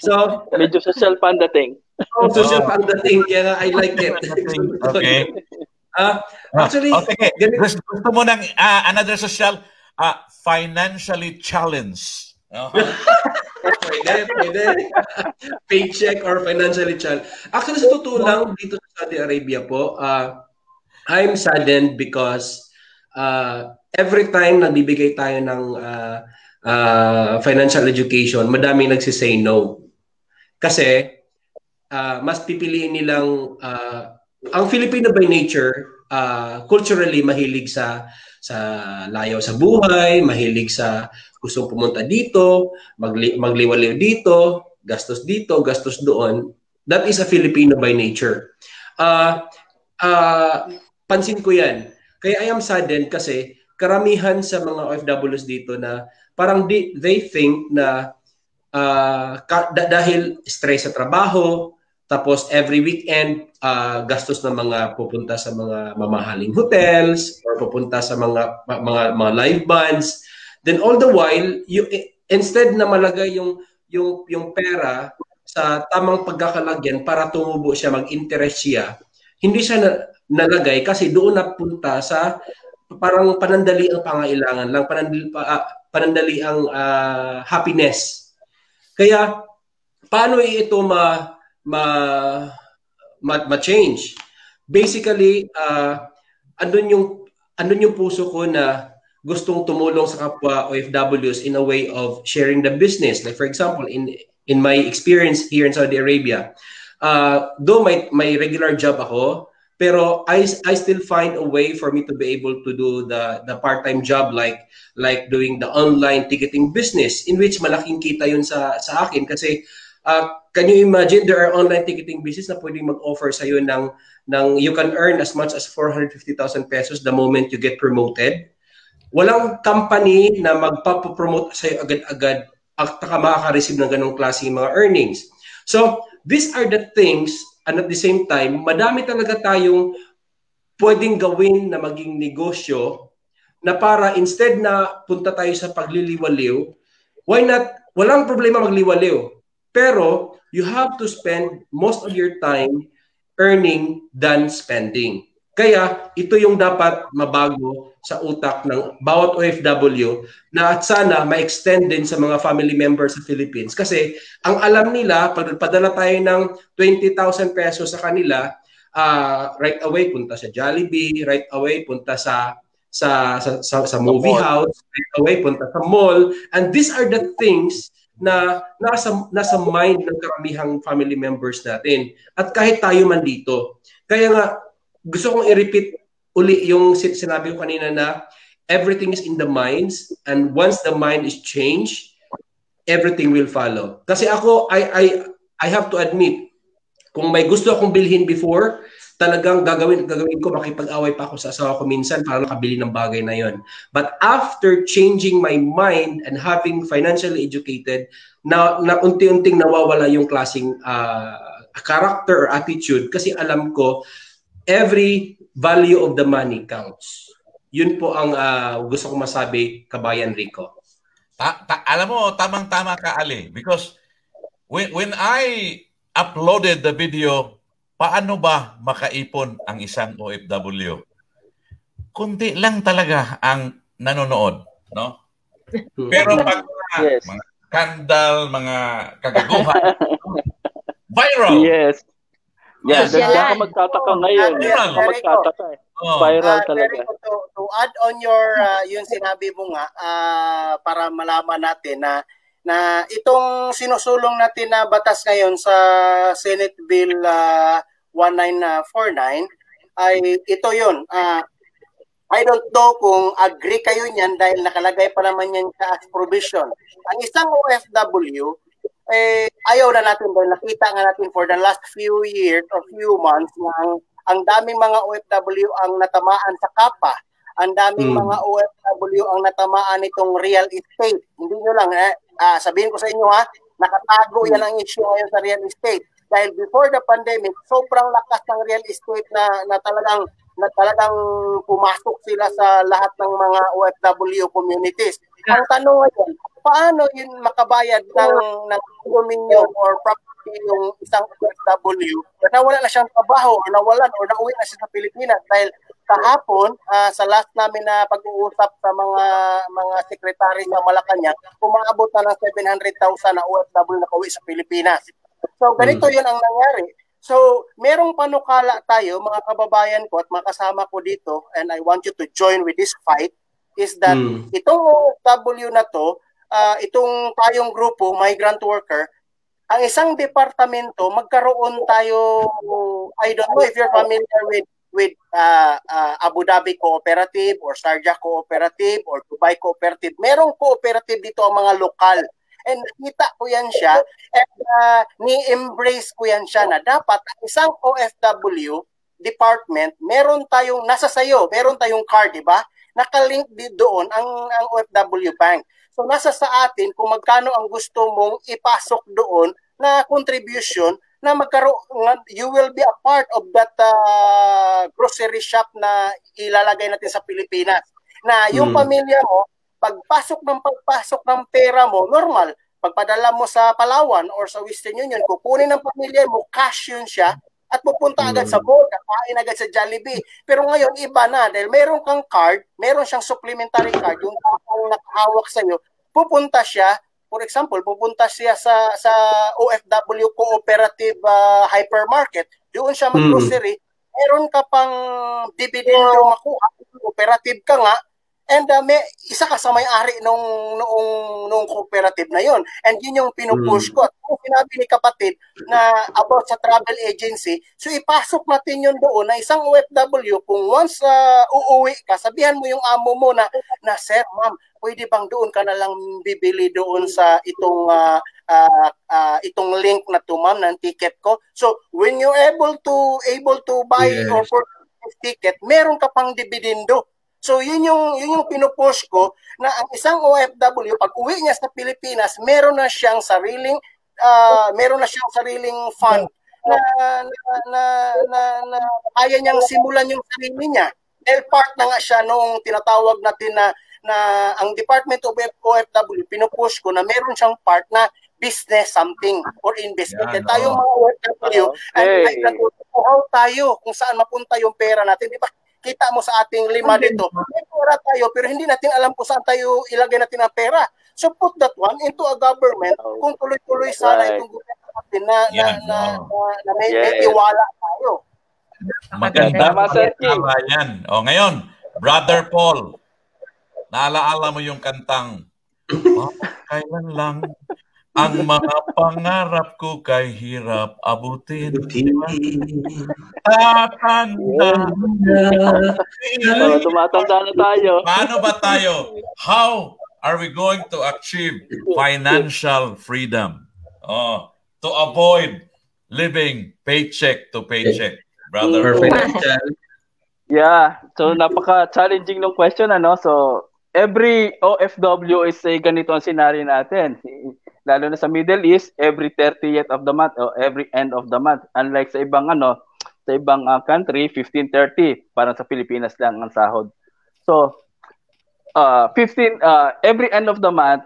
So, medyo social pa ang dating. Oh, social pa ang dating. Kaya I like it. okay. Uh, actually, oh, okay. Gusto, gusto mo ng uh, another social, uh, financially challenged. Uh-huh. pwede, pwede. Paycheck or financially challenged. Actually, sa totoo lang, dito sa Saudi Arabia po, uh, I'm saddened because uh, every time nagbibigay tayo ng uh, uh, financial education, madami nagsisay no. Kasi uh, mas pipiliin nilang uh, ang Filipino by nature uh, culturally mahilig sa sa layo sa buhay, mahilig sa gustong pumunta dito, magli- magliwaliw dito, gastos dito, gastos doon. That is a Filipino by nature. Uh, uh, pansin ko yan. Kaya I am saddened kasi karamihan sa mga OFWs dito na parang di, they think na uh, ka, dahil stress sa trabaho, tapos every weekend, uh, gastos ng mga pupunta sa mga mamahaling hotels or pupunta sa mga mga mga live bands. Then all the while, you instead na malagay yung yung yung pera sa tamang pagkakalagyan para tumubo siya, mag-interest siya, hindi siya na, nalagay kasi doon napunta sa parang panandali ang pangailangan lang, panandali, uh, panandali ang uh, happiness. Kaya paano ito ma ma ma-change. Basically, uh, andun yung andun yung puso ko na gustong tumulong sa kapwa OFWs in a way of sharing the business. Like for example, in in my experience here in Saudi Arabia, uh, though my my regular job ako, pero I I still find a way for me to be able to do the the part-time job like like doing the online ticketing business in which malaking kita yun sa sa akin kasi uh, can you imagine there are online ticketing business na pwedeng mag-offer sa iyo ng ng you can earn as much as 450,000 pesos the moment you get promoted. Walang company na magpapopromote sa iyo agad-agad at ka makaka-receive ng ganong klase mga earnings. So, these are the things and at the same time, madami talaga tayong pwedeng gawin na maging negosyo na para instead na punta tayo sa pagliliwaliw, why not, walang problema magliwaliw pero you have to spend most of your time earning than spending. Kaya ito yung dapat mabago sa utak ng bawat OFW na at sana ma-extend din sa mga family members sa Philippines. Kasi ang alam nila, pag nagpadala tayo ng 20,000 pesos sa kanila, uh, right away punta sa Jollibee, right away punta sa sa sa, sa, sa movie house, right away punta sa mall. And these are the things na nasa nasa mind ng karamihang family members natin at kahit tayo man dito. Kaya nga gusto kong i-repeat uli yung sinabi ko kanina na everything is in the minds and once the mind is changed, everything will follow. Kasi ako, I, I, I have to admit, kung may gusto akong bilhin before, talagang gagawin gagawin ko makipag-away pa ako sa asawa ko minsan para makabili ng bagay na yon. But after changing my mind and having financially educated, na, na unti-unting nawawala yung klaseng uh, character or attitude kasi alam ko every value of the money counts. Yun po ang uh, gusto ko masabi, Kabayan Rico. Ta- ta- alam mo, tamang-tama ka, Ali. Because when, when I uploaded the video paano ba makaipon ang isang OFW? Kunti lang talaga ang nanonood, no? Pero pag mga, yes. mga skandal, mga kagaguhan, viral. Yes. Yes, yeah, yeah. ako magtataka ngayon. Viral. Ako magtataka eh. Oh. Viral uh, talaga. To, to add on your, uh, yung sinabi mo nga, uh, para malaman natin na na itong sinusulong natin na batas ngayon sa Senate Bill uh, 1949 ay ito yun. Uh, I don't know kung agree kayo niyan dahil nakalagay pa naman yan sa provision. Ang isang OFW, eh, ayaw na natin dahil nakita nga natin for the last few years or few months na ang, ang daming mga OFW ang natamaan sa kapa. Ang daming hmm. mga OFW ang natamaan nitong real estate. Hindi nyo lang, eh, uh, sabihin ko sa inyo ha, nakatago yan ang issue ngayon sa real estate dahil before the pandemic, sobrang lakas ng real estate na, na talagang na talagang pumasok sila sa lahat ng mga OFW communities. Ang tanong ngayon, paano yun makabayad ng, ng condominium or property yung isang OFW na wala na siyang trabaho or nawalan or nauwi na siya sa Pilipinas dahil kahapon uh, sa last namin na pag-uusap sa mga mga sekretary sa Malacanang, umaabot na ng 700,000 na OFW na kauwi sa Pilipinas. So ganito mm. yun ang nangyari. So, merong panukala tayo, mga kababayan ko at mga kasama ko dito, and I want you to join with this fight, is that mm. itong OFW na to, uh, itong tayong grupo, migrant worker, ang isang departamento, magkaroon tayo, I don't know if you're familiar with with uh, uh, Abu Dhabi Cooperative or Sharjah Cooperative or Dubai Cooperative. Merong cooperative dito ang mga lokal And nakita ko yan siya and uh, ni-embrace ko yan siya na dapat isang OFW department, meron tayong, nasa sayo, meron tayong card, di ba? Nakalink di doon ang, ang OFW Bank. So nasa sa atin kung magkano ang gusto mong ipasok doon na contribution na magkaroon, you will be a part of that uh, grocery shop na ilalagay natin sa Pilipinas. Na yung hmm. pamilya mo, pagpasok ng pagpasok ng pera mo, normal, pagpadala mo sa Palawan or sa Western Union, kukunin ng pamilya mo, cash yun siya, at pupunta agad sa board, mm. kakain agad sa Jollibee. Pero ngayon, iba na, dahil meron kang card, meron siyang supplementary card, yung taong nakahawak sa iyo, pupunta siya, for example, pupunta siya sa sa OFW Cooperative uh, Hypermarket, doon siya mag-grocery, mm. meron ka pang dividend makuha, cooperative ka nga, And uh, may isa ka sa may-ari nung noong nung cooperative na yon. And yun yung pinupush mm. ko. At kung sinabi ni kapatid na about sa travel agency, so ipasok natin yun doon na isang OFW kung once uh, uuwi ka, sabihan mo yung amo mo na na sir, ma'am, pwede bang doon ka na lang bibili doon sa itong uh, uh, uh, itong link na to ma'am ng ticket ko. So when you're able to able to buy yes. or for ticket, meron ka pang dividendo. So yun yung yun yung pinupush ko na ang isang OFW pag uwi niya sa Pilipinas, meron na siyang sariling uh, meron na siyang sariling fund na na na, na, na kaya niyang simulan yung sarili niya. Dahil part na nga siya nung tinatawag natin na na ang Department of OFW pinupush ko na meron siyang part na business something or investment. Yeah, no. Tayong mga OFW, okay. ay, ay natutuhaw tayo kung saan mapunta yung pera natin. Di ba? kita mo sa ating lima dito, may pera tayo pero hindi natin alam kung saan tayo ilagay natin ang pera. So put that one into a government kung tuloy-tuloy sana right. itong gobyerno natin na, yeah, na, no. na, na, na may, yes. may iwala tayo. Maganda. Tama yan. O ngayon, Brother Paul, naalaala mo yung kantang, kailan lang ang mga pangarap ko kay hirap abutin. Tatanda. Tumatanda na tayo. Paano ba tayo? How are we going to achieve financial freedom? Oh, to avoid living paycheck to paycheck, brother. Perfect. Yeah, so napaka-challenging ng question ano. So every OFW is a ganito ang scenario natin. Lalo na sa Middle East, every 30th of the month or every end of the month. Unlike sa ibang ano, sa ibang uh, country, 15.30, parang sa Pilipinas lang ang sahod. So uh 15 uh every end of the month,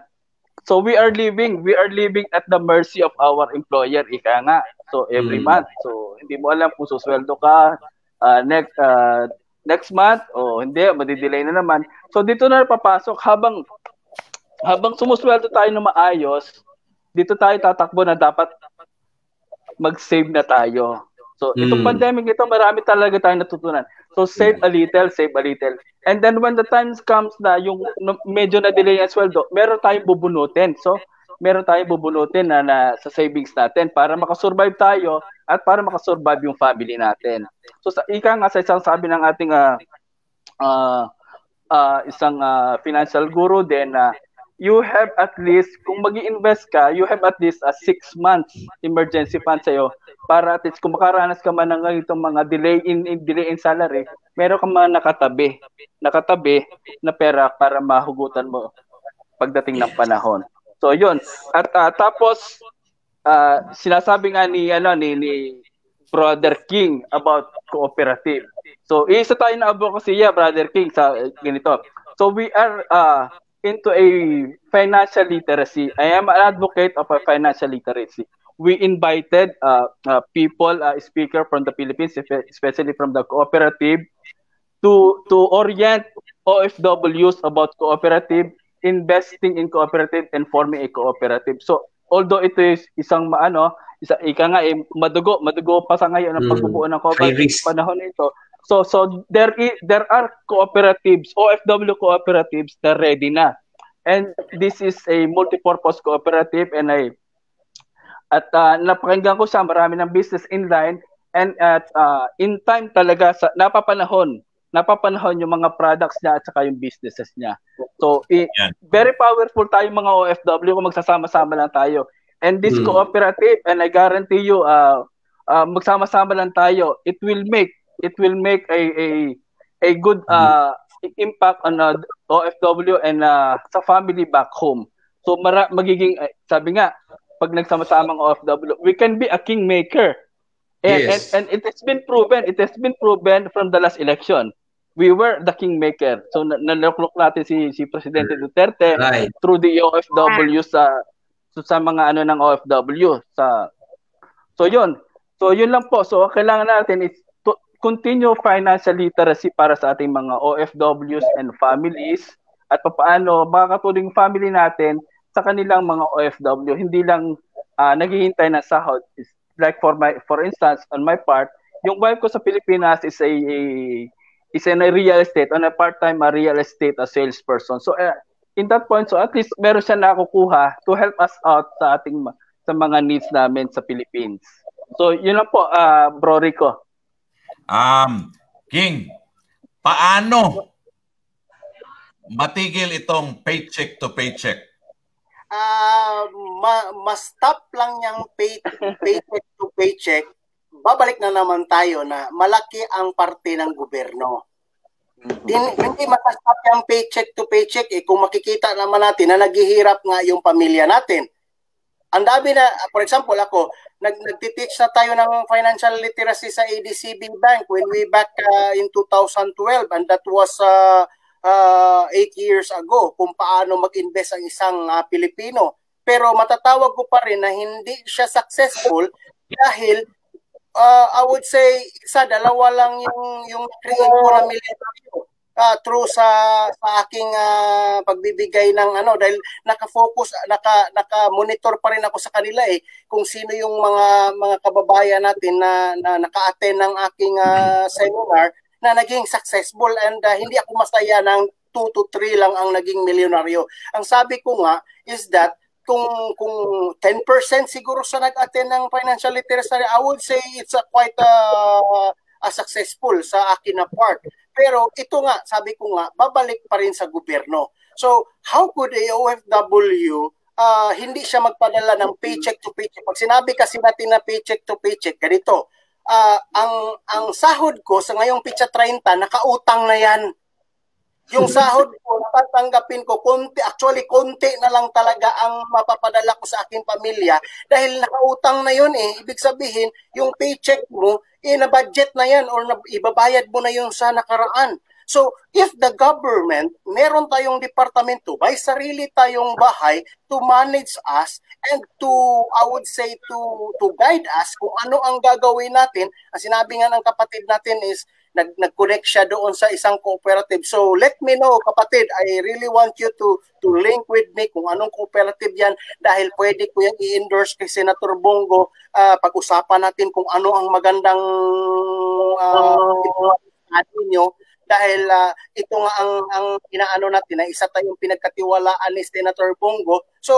so we are living, we are living at the mercy of our employer, ika nga. So every mm. month. So hindi mo alam kung susweldo ka, uh, next uh, next month o oh, hindi madidelay na naman so dito na papasok habang habang sumusweldo tayo ng maayos dito tayo tatakbo na dapat mag-save na tayo so itong mm. pandemic ito marami talaga tayong natutunan so save a little save a little and then when the times comes na yung medyo na delay ang sweldo meron tayong bubunutin so meron tayong bubunutin na, na sa savings natin para makasurvive tayo at para makasurvive yung family natin. So sa ika nga sa isang sabi ng ating uh, uh, uh, isang uh, financial guru na uh, you have at least kung mag invest ka, you have at least a six months emergency fund sa'yo para at least kung makaranas ka man ng itong mga delay in, in delay in salary, meron ka man nakatabi, nakatabi na pera para mahugutan mo pagdating ng panahon. So yun. At uh, tapos uh, sinasabi nga ni ano ni, ni Brother King about cooperative. So isa tayo na advocacy yeah, Brother King sa ganito. So we are uh, into a financial literacy. I am an advocate of a financial literacy. We invited uh, uh, people, uh, speaker from the Philippines, especially from the cooperative, to to orient OFWs about cooperative investing in cooperative and forming a cooperative. So, although ito is isang maano, isa ika nga eh, madugo, madugo pa sa ngayon ang mm. pagbubuo ng cooperative panahon nito. So so there is, there are cooperatives, OFW cooperatives na ready na. And this is a multi-purpose cooperative and I at uh, napakinggan ko siya marami ng business inline and at uh, in time talaga sa napapanahon napapanahon yung mga products niya at saka yung businesses niya. So, i- very powerful tayo mga OFW kung magsasama-sama lang tayo. And this mm. cooperative, and I guarantee you, uh, uh, magsama-sama lang tayo, it will make it will make a a a good uh, impact on uh, OFW and uh, sa family back home. So mara magiging uh, sabi nga pag nagsama-samang OFW, we can be a kingmaker. And, yes. and and it has been proven, it has been proven from the last election we were the kingmaker. So naloklok natin si si Presidente Duterte right. through the OFW sa sa mga ano ng OFW sa So yun. So yun lang po. So kailangan natin is to continue financial literacy para sa ating mga OFWs and families at paano makakatulong family natin sa kanilang mga OFW hindi lang uh, naghihintay ng sahod like for my for instance on my part yung wife ko sa Pilipinas is a, a is in a real estate, on a part-time a real estate a salesperson. So uh, in that point, so at least meron siya nakukuha to help us out sa ating sa mga needs namin sa Philippines. So yun lang po, uh, Bro Rico. Um, King, paano matigil itong paycheck to paycheck? Uh, ma- ma-stop lang yung pay- paycheck to paycheck babalik na naman tayo na malaki ang parte ng gobyerno. Din, hindi matastap yung paycheck to paycheck eh kung makikita naman natin na naghihirap nga yung pamilya natin. Ang dami na, for example ako, nag nagtiteach na tayo ng financial literacy sa ADCB Bank when we back uh, in 2012 and that was uh, uh, eight years ago kung paano mag-invest ang isang uh, Pilipino. Pero matatawag ko pa rin na hindi siya successful dahil uh, I would say isa dalawa lang yung yung create ko military uh, through sa sa aking uh, pagbibigay ng ano dahil naka-focus naka naka-monitor pa rin ako sa kanila eh kung sino yung mga mga kababayan natin na, na naka-attend ng aking uh, seminar na naging successful and uh, hindi ako masaya ng 2 to 3 lang ang naging milyonaryo. Ang sabi ko nga is that kung kung 10% siguro sa nag-attend ng financial literacy, I would say it's a quite a, a successful sa akin na part. Pero ito nga, sabi ko nga, babalik pa rin sa gobyerno. So, how could a OFW uh, hindi siya magpadala ng paycheck to paycheck. Pag sinabi kasi natin na paycheck to paycheck, ganito, uh, ang ang sahod ko sa ngayong pitsa 30, nakautang na yan. Yung sahod ko, natatanggapin ko, konti, actually, konti na lang talaga ang mapapadala ko sa aking pamilya dahil nakautang na yun eh. Ibig sabihin, yung paycheck mo, eh, na-budget na yan or na, ibabayad mo na yun sa nakaraan. So, if the government, meron tayong departamento, by sarili tayong bahay to manage us and to, I would say, to, to guide us kung ano ang gagawin natin, ang sinabi nga ng kapatid natin is, nag, nag-connect siya doon sa isang cooperative. So, let me know, kapatid, I really want you to to link with me kung anong cooperative yan dahil pwede ko yung i-endorse kay Senator Bongo uh, pag-usapan natin kung ano ang magandang uh, natin nyo dahil uh, ito nga ang ang inaano natin na isa tayong pinagkatiwalaan ni Senator Bongo. So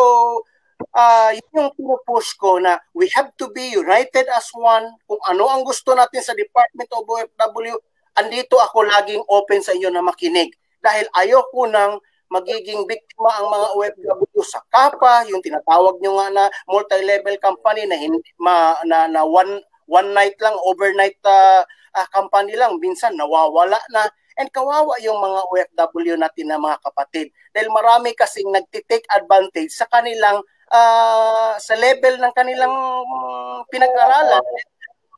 uh, yun yung pinupush ko na we have to be united as one. Kung ano ang gusto natin sa Department of OFW, andito ako laging open sa inyo na makinig. Dahil ayoko nang magiging biktima ang mga OFW sa kapa, yung tinatawag nyo nga na multi-level company na hindi ma, na, na one one night lang, overnight uh, uh, company lang, minsan nawawala na. And kawawa yung mga OFW natin na mga kapatid. Dahil marami kasing nagtitake advantage sa kanilang, uh, sa level ng kanilang pinag-aralan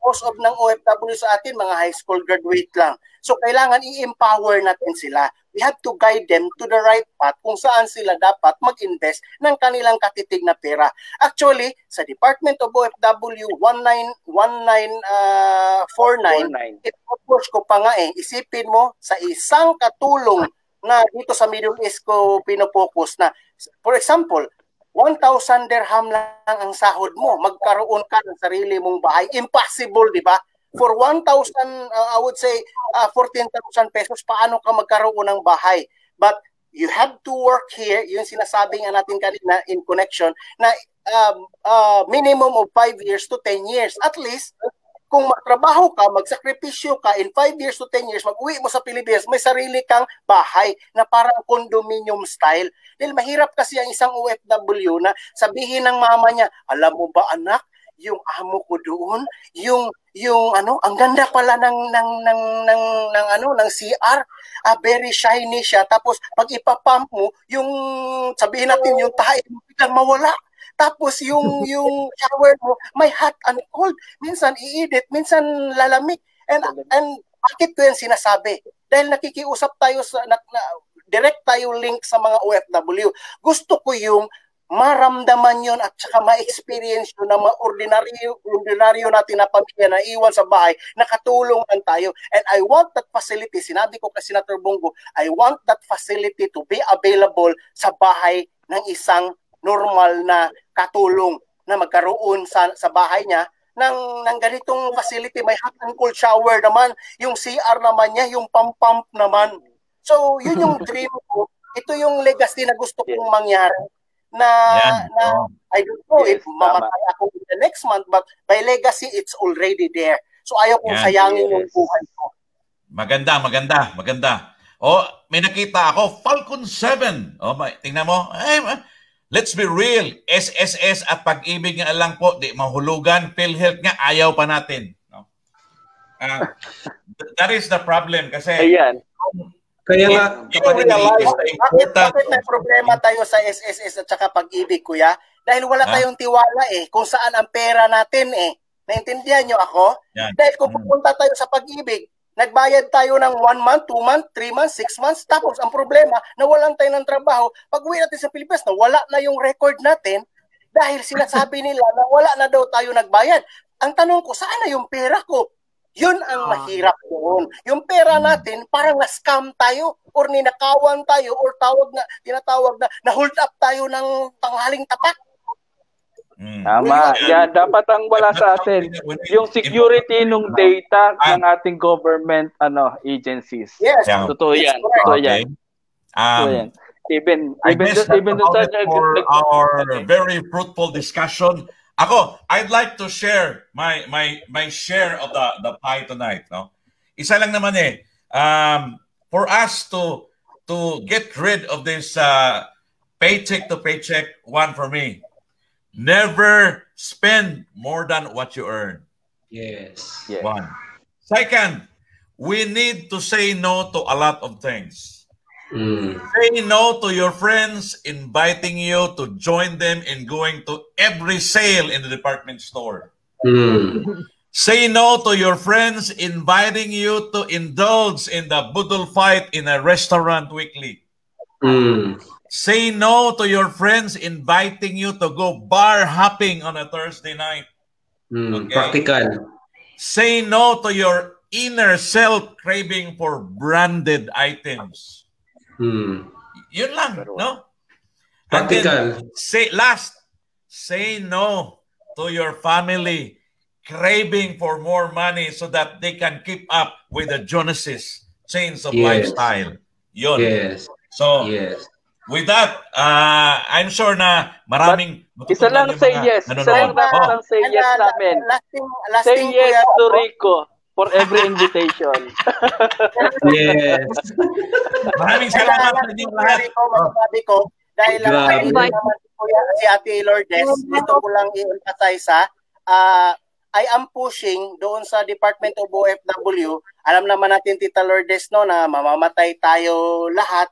most of ng OFW sa atin, mga high school graduate lang. So, kailangan i-empower natin sila. We have to guide them to the right path kung saan sila dapat mag-invest ng kanilang katitig na pera. Actually, sa Department of OFW 191949, uh, 49, ipopose ko pa nga eh, isipin mo sa isang katulong na dito sa Middle East ko pinopokus na, for example, 1,000 dirham lang ang sahod mo, magkaroon ka ng sarili mong bahay. Impossible, di ba? For 1,000, uh, I would say, uh, 14,000 pesos, paano ka magkaroon ng bahay? But you have to work here, yung sinasabi nga natin kanina in connection, na uh, uh, minimum of 5 years to 10 years. At least, kung magtrabaho ka, magsakripisyo ka, in 5 years to 10 years, mag-uwi mo sa Pilipinas, may sarili kang bahay na parang condominium style. Dahil mahirap kasi ang isang OFW na sabihin ng mama niya, alam mo ba anak, yung amo ko doon, yung yung ano, ang ganda pala ng ng ng ng, ng ano ng CR, ah, very shiny siya. Tapos pag ipapump mo, yung sabihin natin yung tahi biglang mawala. Tapos yung yung shower mo may hot and cold. Minsan iinit, minsan lalamig. And and bakit ko yan sinasabi? Dahil nakikiusap tayo sa na, na, direct tayo link sa mga OFW. Gusto ko yung maramdaman yon at saka ma-experience yun na ma-ordinaryo ordinaryo natin na pamilya na iwan sa bahay, nakatulong lang tayo. And I want that facility, sinabi ko kay Senator Bongo, I want that facility to be available sa bahay ng isang normal na katulong na magkaroon sa, sa bahay niya ng, ng ganitong facility. May hot and cold shower naman. Yung CR naman niya, yung pump-pump naman. So, yun yung dream ko. Ito yung legacy na gusto kong mangyari. Na, yeah. na I don't know yes, if mamatay ako in the next month, but by legacy, it's already there. So, ayaw kong yeah. sayangin yes. yung buhay ko. Maganda, maganda, maganda. Oh, may nakita ako, Falcon 7. Oh, may, tingnan mo. Eh, Let's be real. SSS at pag-ibig nga lang po, di mahulugan. PhilHealth nga, ayaw pa natin. No? Uh, that is the problem kasi Ayan. Kaya nga, kapatid, bakit, bakit may problema tayo sa SSS at saka pag-ibig, kuya? Dahil wala huh? tayong tiwala eh, kung saan ang pera natin eh. Naintindihan nyo ako? Yan. Dahil kung pupunta tayo sa pag-ibig, Nagbayad tayo ng 1 month, 2 month, 3 months, 6 months. Tapos ang problema, nawalan tayo ng trabaho. Pag uwi natin sa Pilipinas, nawala na yung record natin dahil sinasabi nila na wala na daw tayo nagbayad. Ang tanong ko, saan na yung pera ko? Yun ang ah. mahirap doon. Yung pera natin, parang na-scam tayo or ninakawan tayo or tawag na, tinatawag na, na-hold up tayo ng tanghaling tapat. Mm. Tama. Yan, dapat ang wala sa atin yung security ng data ng ating government ano agencies. Yes. Totoo yan. Totoo yan. Um, yan. Even even just, even for our very fruitful discussion. Ako, I'd like to share my my my share of the the pie tonight, no? Isa lang naman eh. Um, for us to to get rid of this uh, paycheck to paycheck one for me. Never spend more than what you earn. Yes. yes. One. Second, we need to say no to a lot of things. Mm. Say no to your friends inviting you to join them in going to every sale in the department store. Mm. Say no to your friends inviting you to indulge in the budol fight in a restaurant weekly. Mm. Say no to your friends inviting you to go bar hopping on a Thursday night. Mm. Okay? Practical. Say no to your inner self craving for branded items. Hmm. Yun lang, no? Practical. say last, say no to your family craving for more money so that they can keep up with the Jonases change of yes. lifestyle. Yun. Yes. So, yes. with that, uh, I'm sure na maraming But, isa lang say yes. Isa lang oh. say yes namin. Lasting, lasting say yes to Rico for every invitation. yes. Maraming salamat sa inyong lahat. Masasabi ko, dahil lang si Ate Lourdes, dito ko lang i-emphasize ha, uh, I am pushing doon sa Department of OFW. Alam naman natin, Tita Lourdes, no, na mamamatay tayo lahat.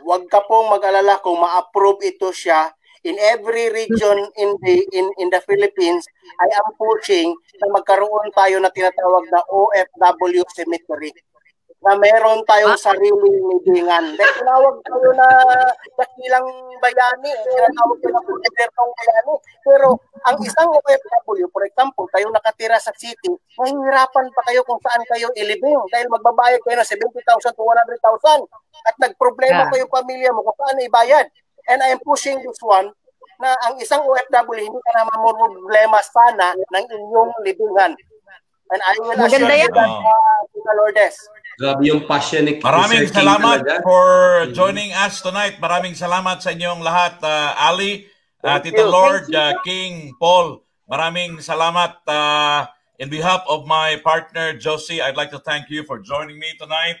Huwag ka pong mag-alala kung ma-approve ito siya. In every region in the in in the Philippines, I am pushing na magkaroon tayo na tinatawag na OFW cemetery na meron tayong sariling libingan. Dahil tinawag tayo na dakilang bayani, tinatawag tayo na kumpletong bayani. Pero ang isang OFW, for example, tayo nakatira sa city, mahihirapan pa kayo kung saan kayo ilibing dahil magbabayad kayo ng 70,000 to 100,000 at nagproblema yeah. kayo pamilya mo kung saan ibayad. And I'm pushing this one na ang isang OFW hindi ka na problema sana ng inyong libingan. And I will assure you that, uh, Lourdes. Grabe yung passion ni Maraming salamat talaga. for joining us tonight. Maraming salamat sa inyong lahat, uh, Ali, uh, Tito Lord, uh, King, Paul. Maraming salamat. Uh, in behalf of my partner, Josie, I'd like to thank you for joining me tonight.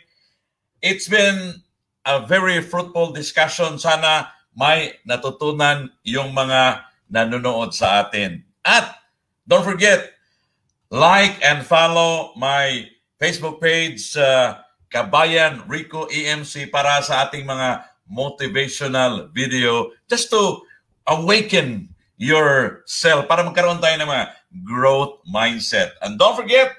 It's been a very fruitful discussion. Sana may natutunan yung mga nanonood sa atin. At don't forget, like and follow my Facebook page, uh, Kabayan Rico EMC para sa ating mga motivational video just to awaken yourself para magkaroon tayo ng mga growth mindset. And don't forget,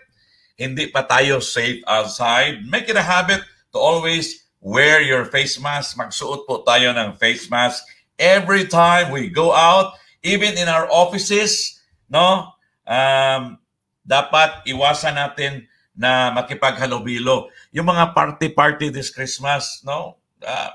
hindi pa tayo safe outside. Make it a habit to always wear your face mask. Magsuot po tayo ng face mask every time we go out, even in our offices, no? Um, dapat iwasan natin na makipaghalubilo. Yung mga party-party this Christmas, no? Uh,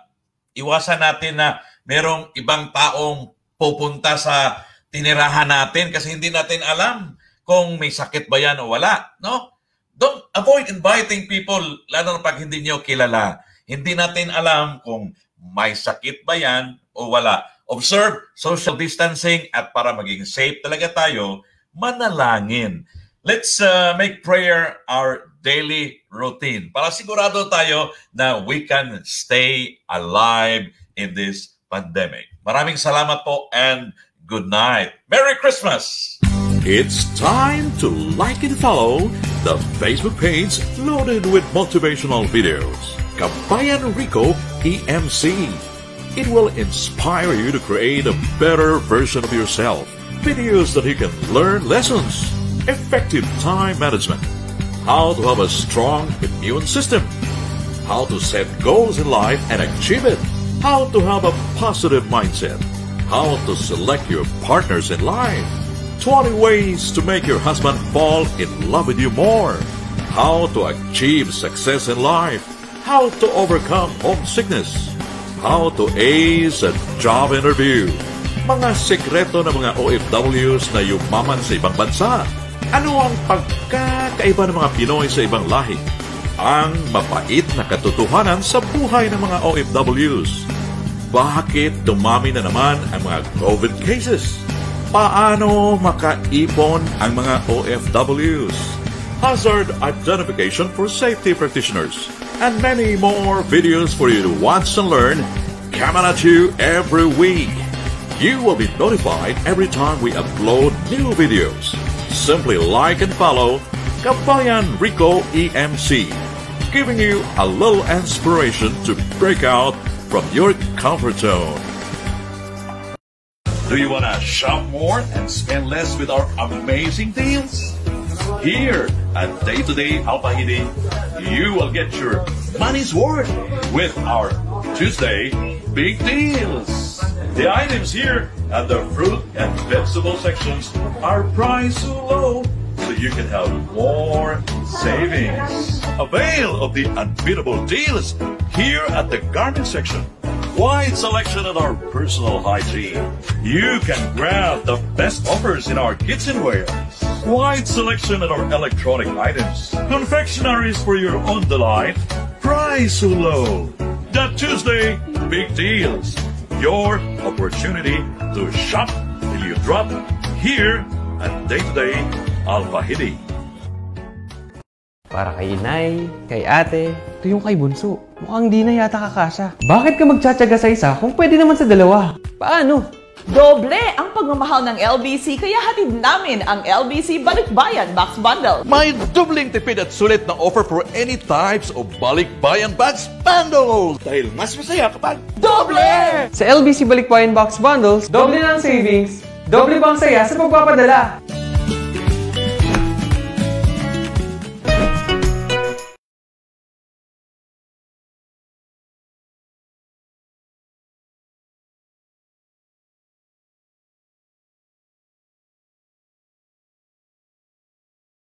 iwasan natin na merong ibang taong pupunta sa tinirahan natin kasi hindi natin alam kung may sakit ba yan o wala, no? Don't avoid inviting people lalo na pag hindi niyo kilala. Hindi natin alam kung may sakit ba yan o wala. Observe social distancing at para maging safe talaga tayo, manalangin. Let's uh, make prayer our daily routine para sigurado tayo na we can stay alive in this pandemic. Maraming salamat po and good night. Merry Christmas! It's time to like and follow the Facebook page loaded with motivational videos. Kabayan Rico EMC. It will inspire you to create a better version of yourself. Videos that you can learn lessons effective time management, how to have a strong immune system, how to set goals in life and achieve it, how to have a positive mindset, how to select your partners in life, 20 ways to make your husband fall in love with you more, how to achieve success in life, how to overcome homesickness, how to ace a job interview, mga sekreto ng mga OFWs na yumaman sa ibang bansa, Ano ang pagkakaiba ng mga Pinoy sa ibang lahi? Ang mapait na katotohanan sa buhay ng mga OFWs. Bakit dumami na naman ang mga COVID cases? Paano makaipon ang mga OFWs? Hazard identification for safety practitioners. and many more videos for you to watch and learn coming at you every week. You will be notified every time we upload new videos. Simply like and follow Kabayan Rico EMC, giving you a little inspiration to break out from your comfort zone. Do you want to shop more and spend less with our amazing deals? Here at Day to Day Alpahidi, you will get your money's worth with our Tuesday Big Deals. The items here at the fruit and vegetable sections are priced so low so you can have more savings. Avail of the unbeatable deals here at the garment section wide selection in our personal hygiene. You can grab the best offers in our kitchenware. Wide selection in our electronic items. Confectionaries for your own delight. Price so low. That Tuesday, big deals. Your opportunity to shop till you drop here at Day to Day Alpha Hidi. Para kay inay, kay ate, ito yung kay bunso. Mukhang di na yata kakasya. Bakit ka magtsatsaga sa isa kung pwede naman sa dalawa? Paano? Doble ang pagmamahal ng LBC kaya hatid namin ang LBC Balikbayan Box Bundle. May dubling tipid at sulit na offer for any types of Balikbayan Box Bundles. Dahil mas masaya kapag Doble! Sa LBC Balikbayan Box Bundles, doble ang savings, doble pang saya sa pagpapadala.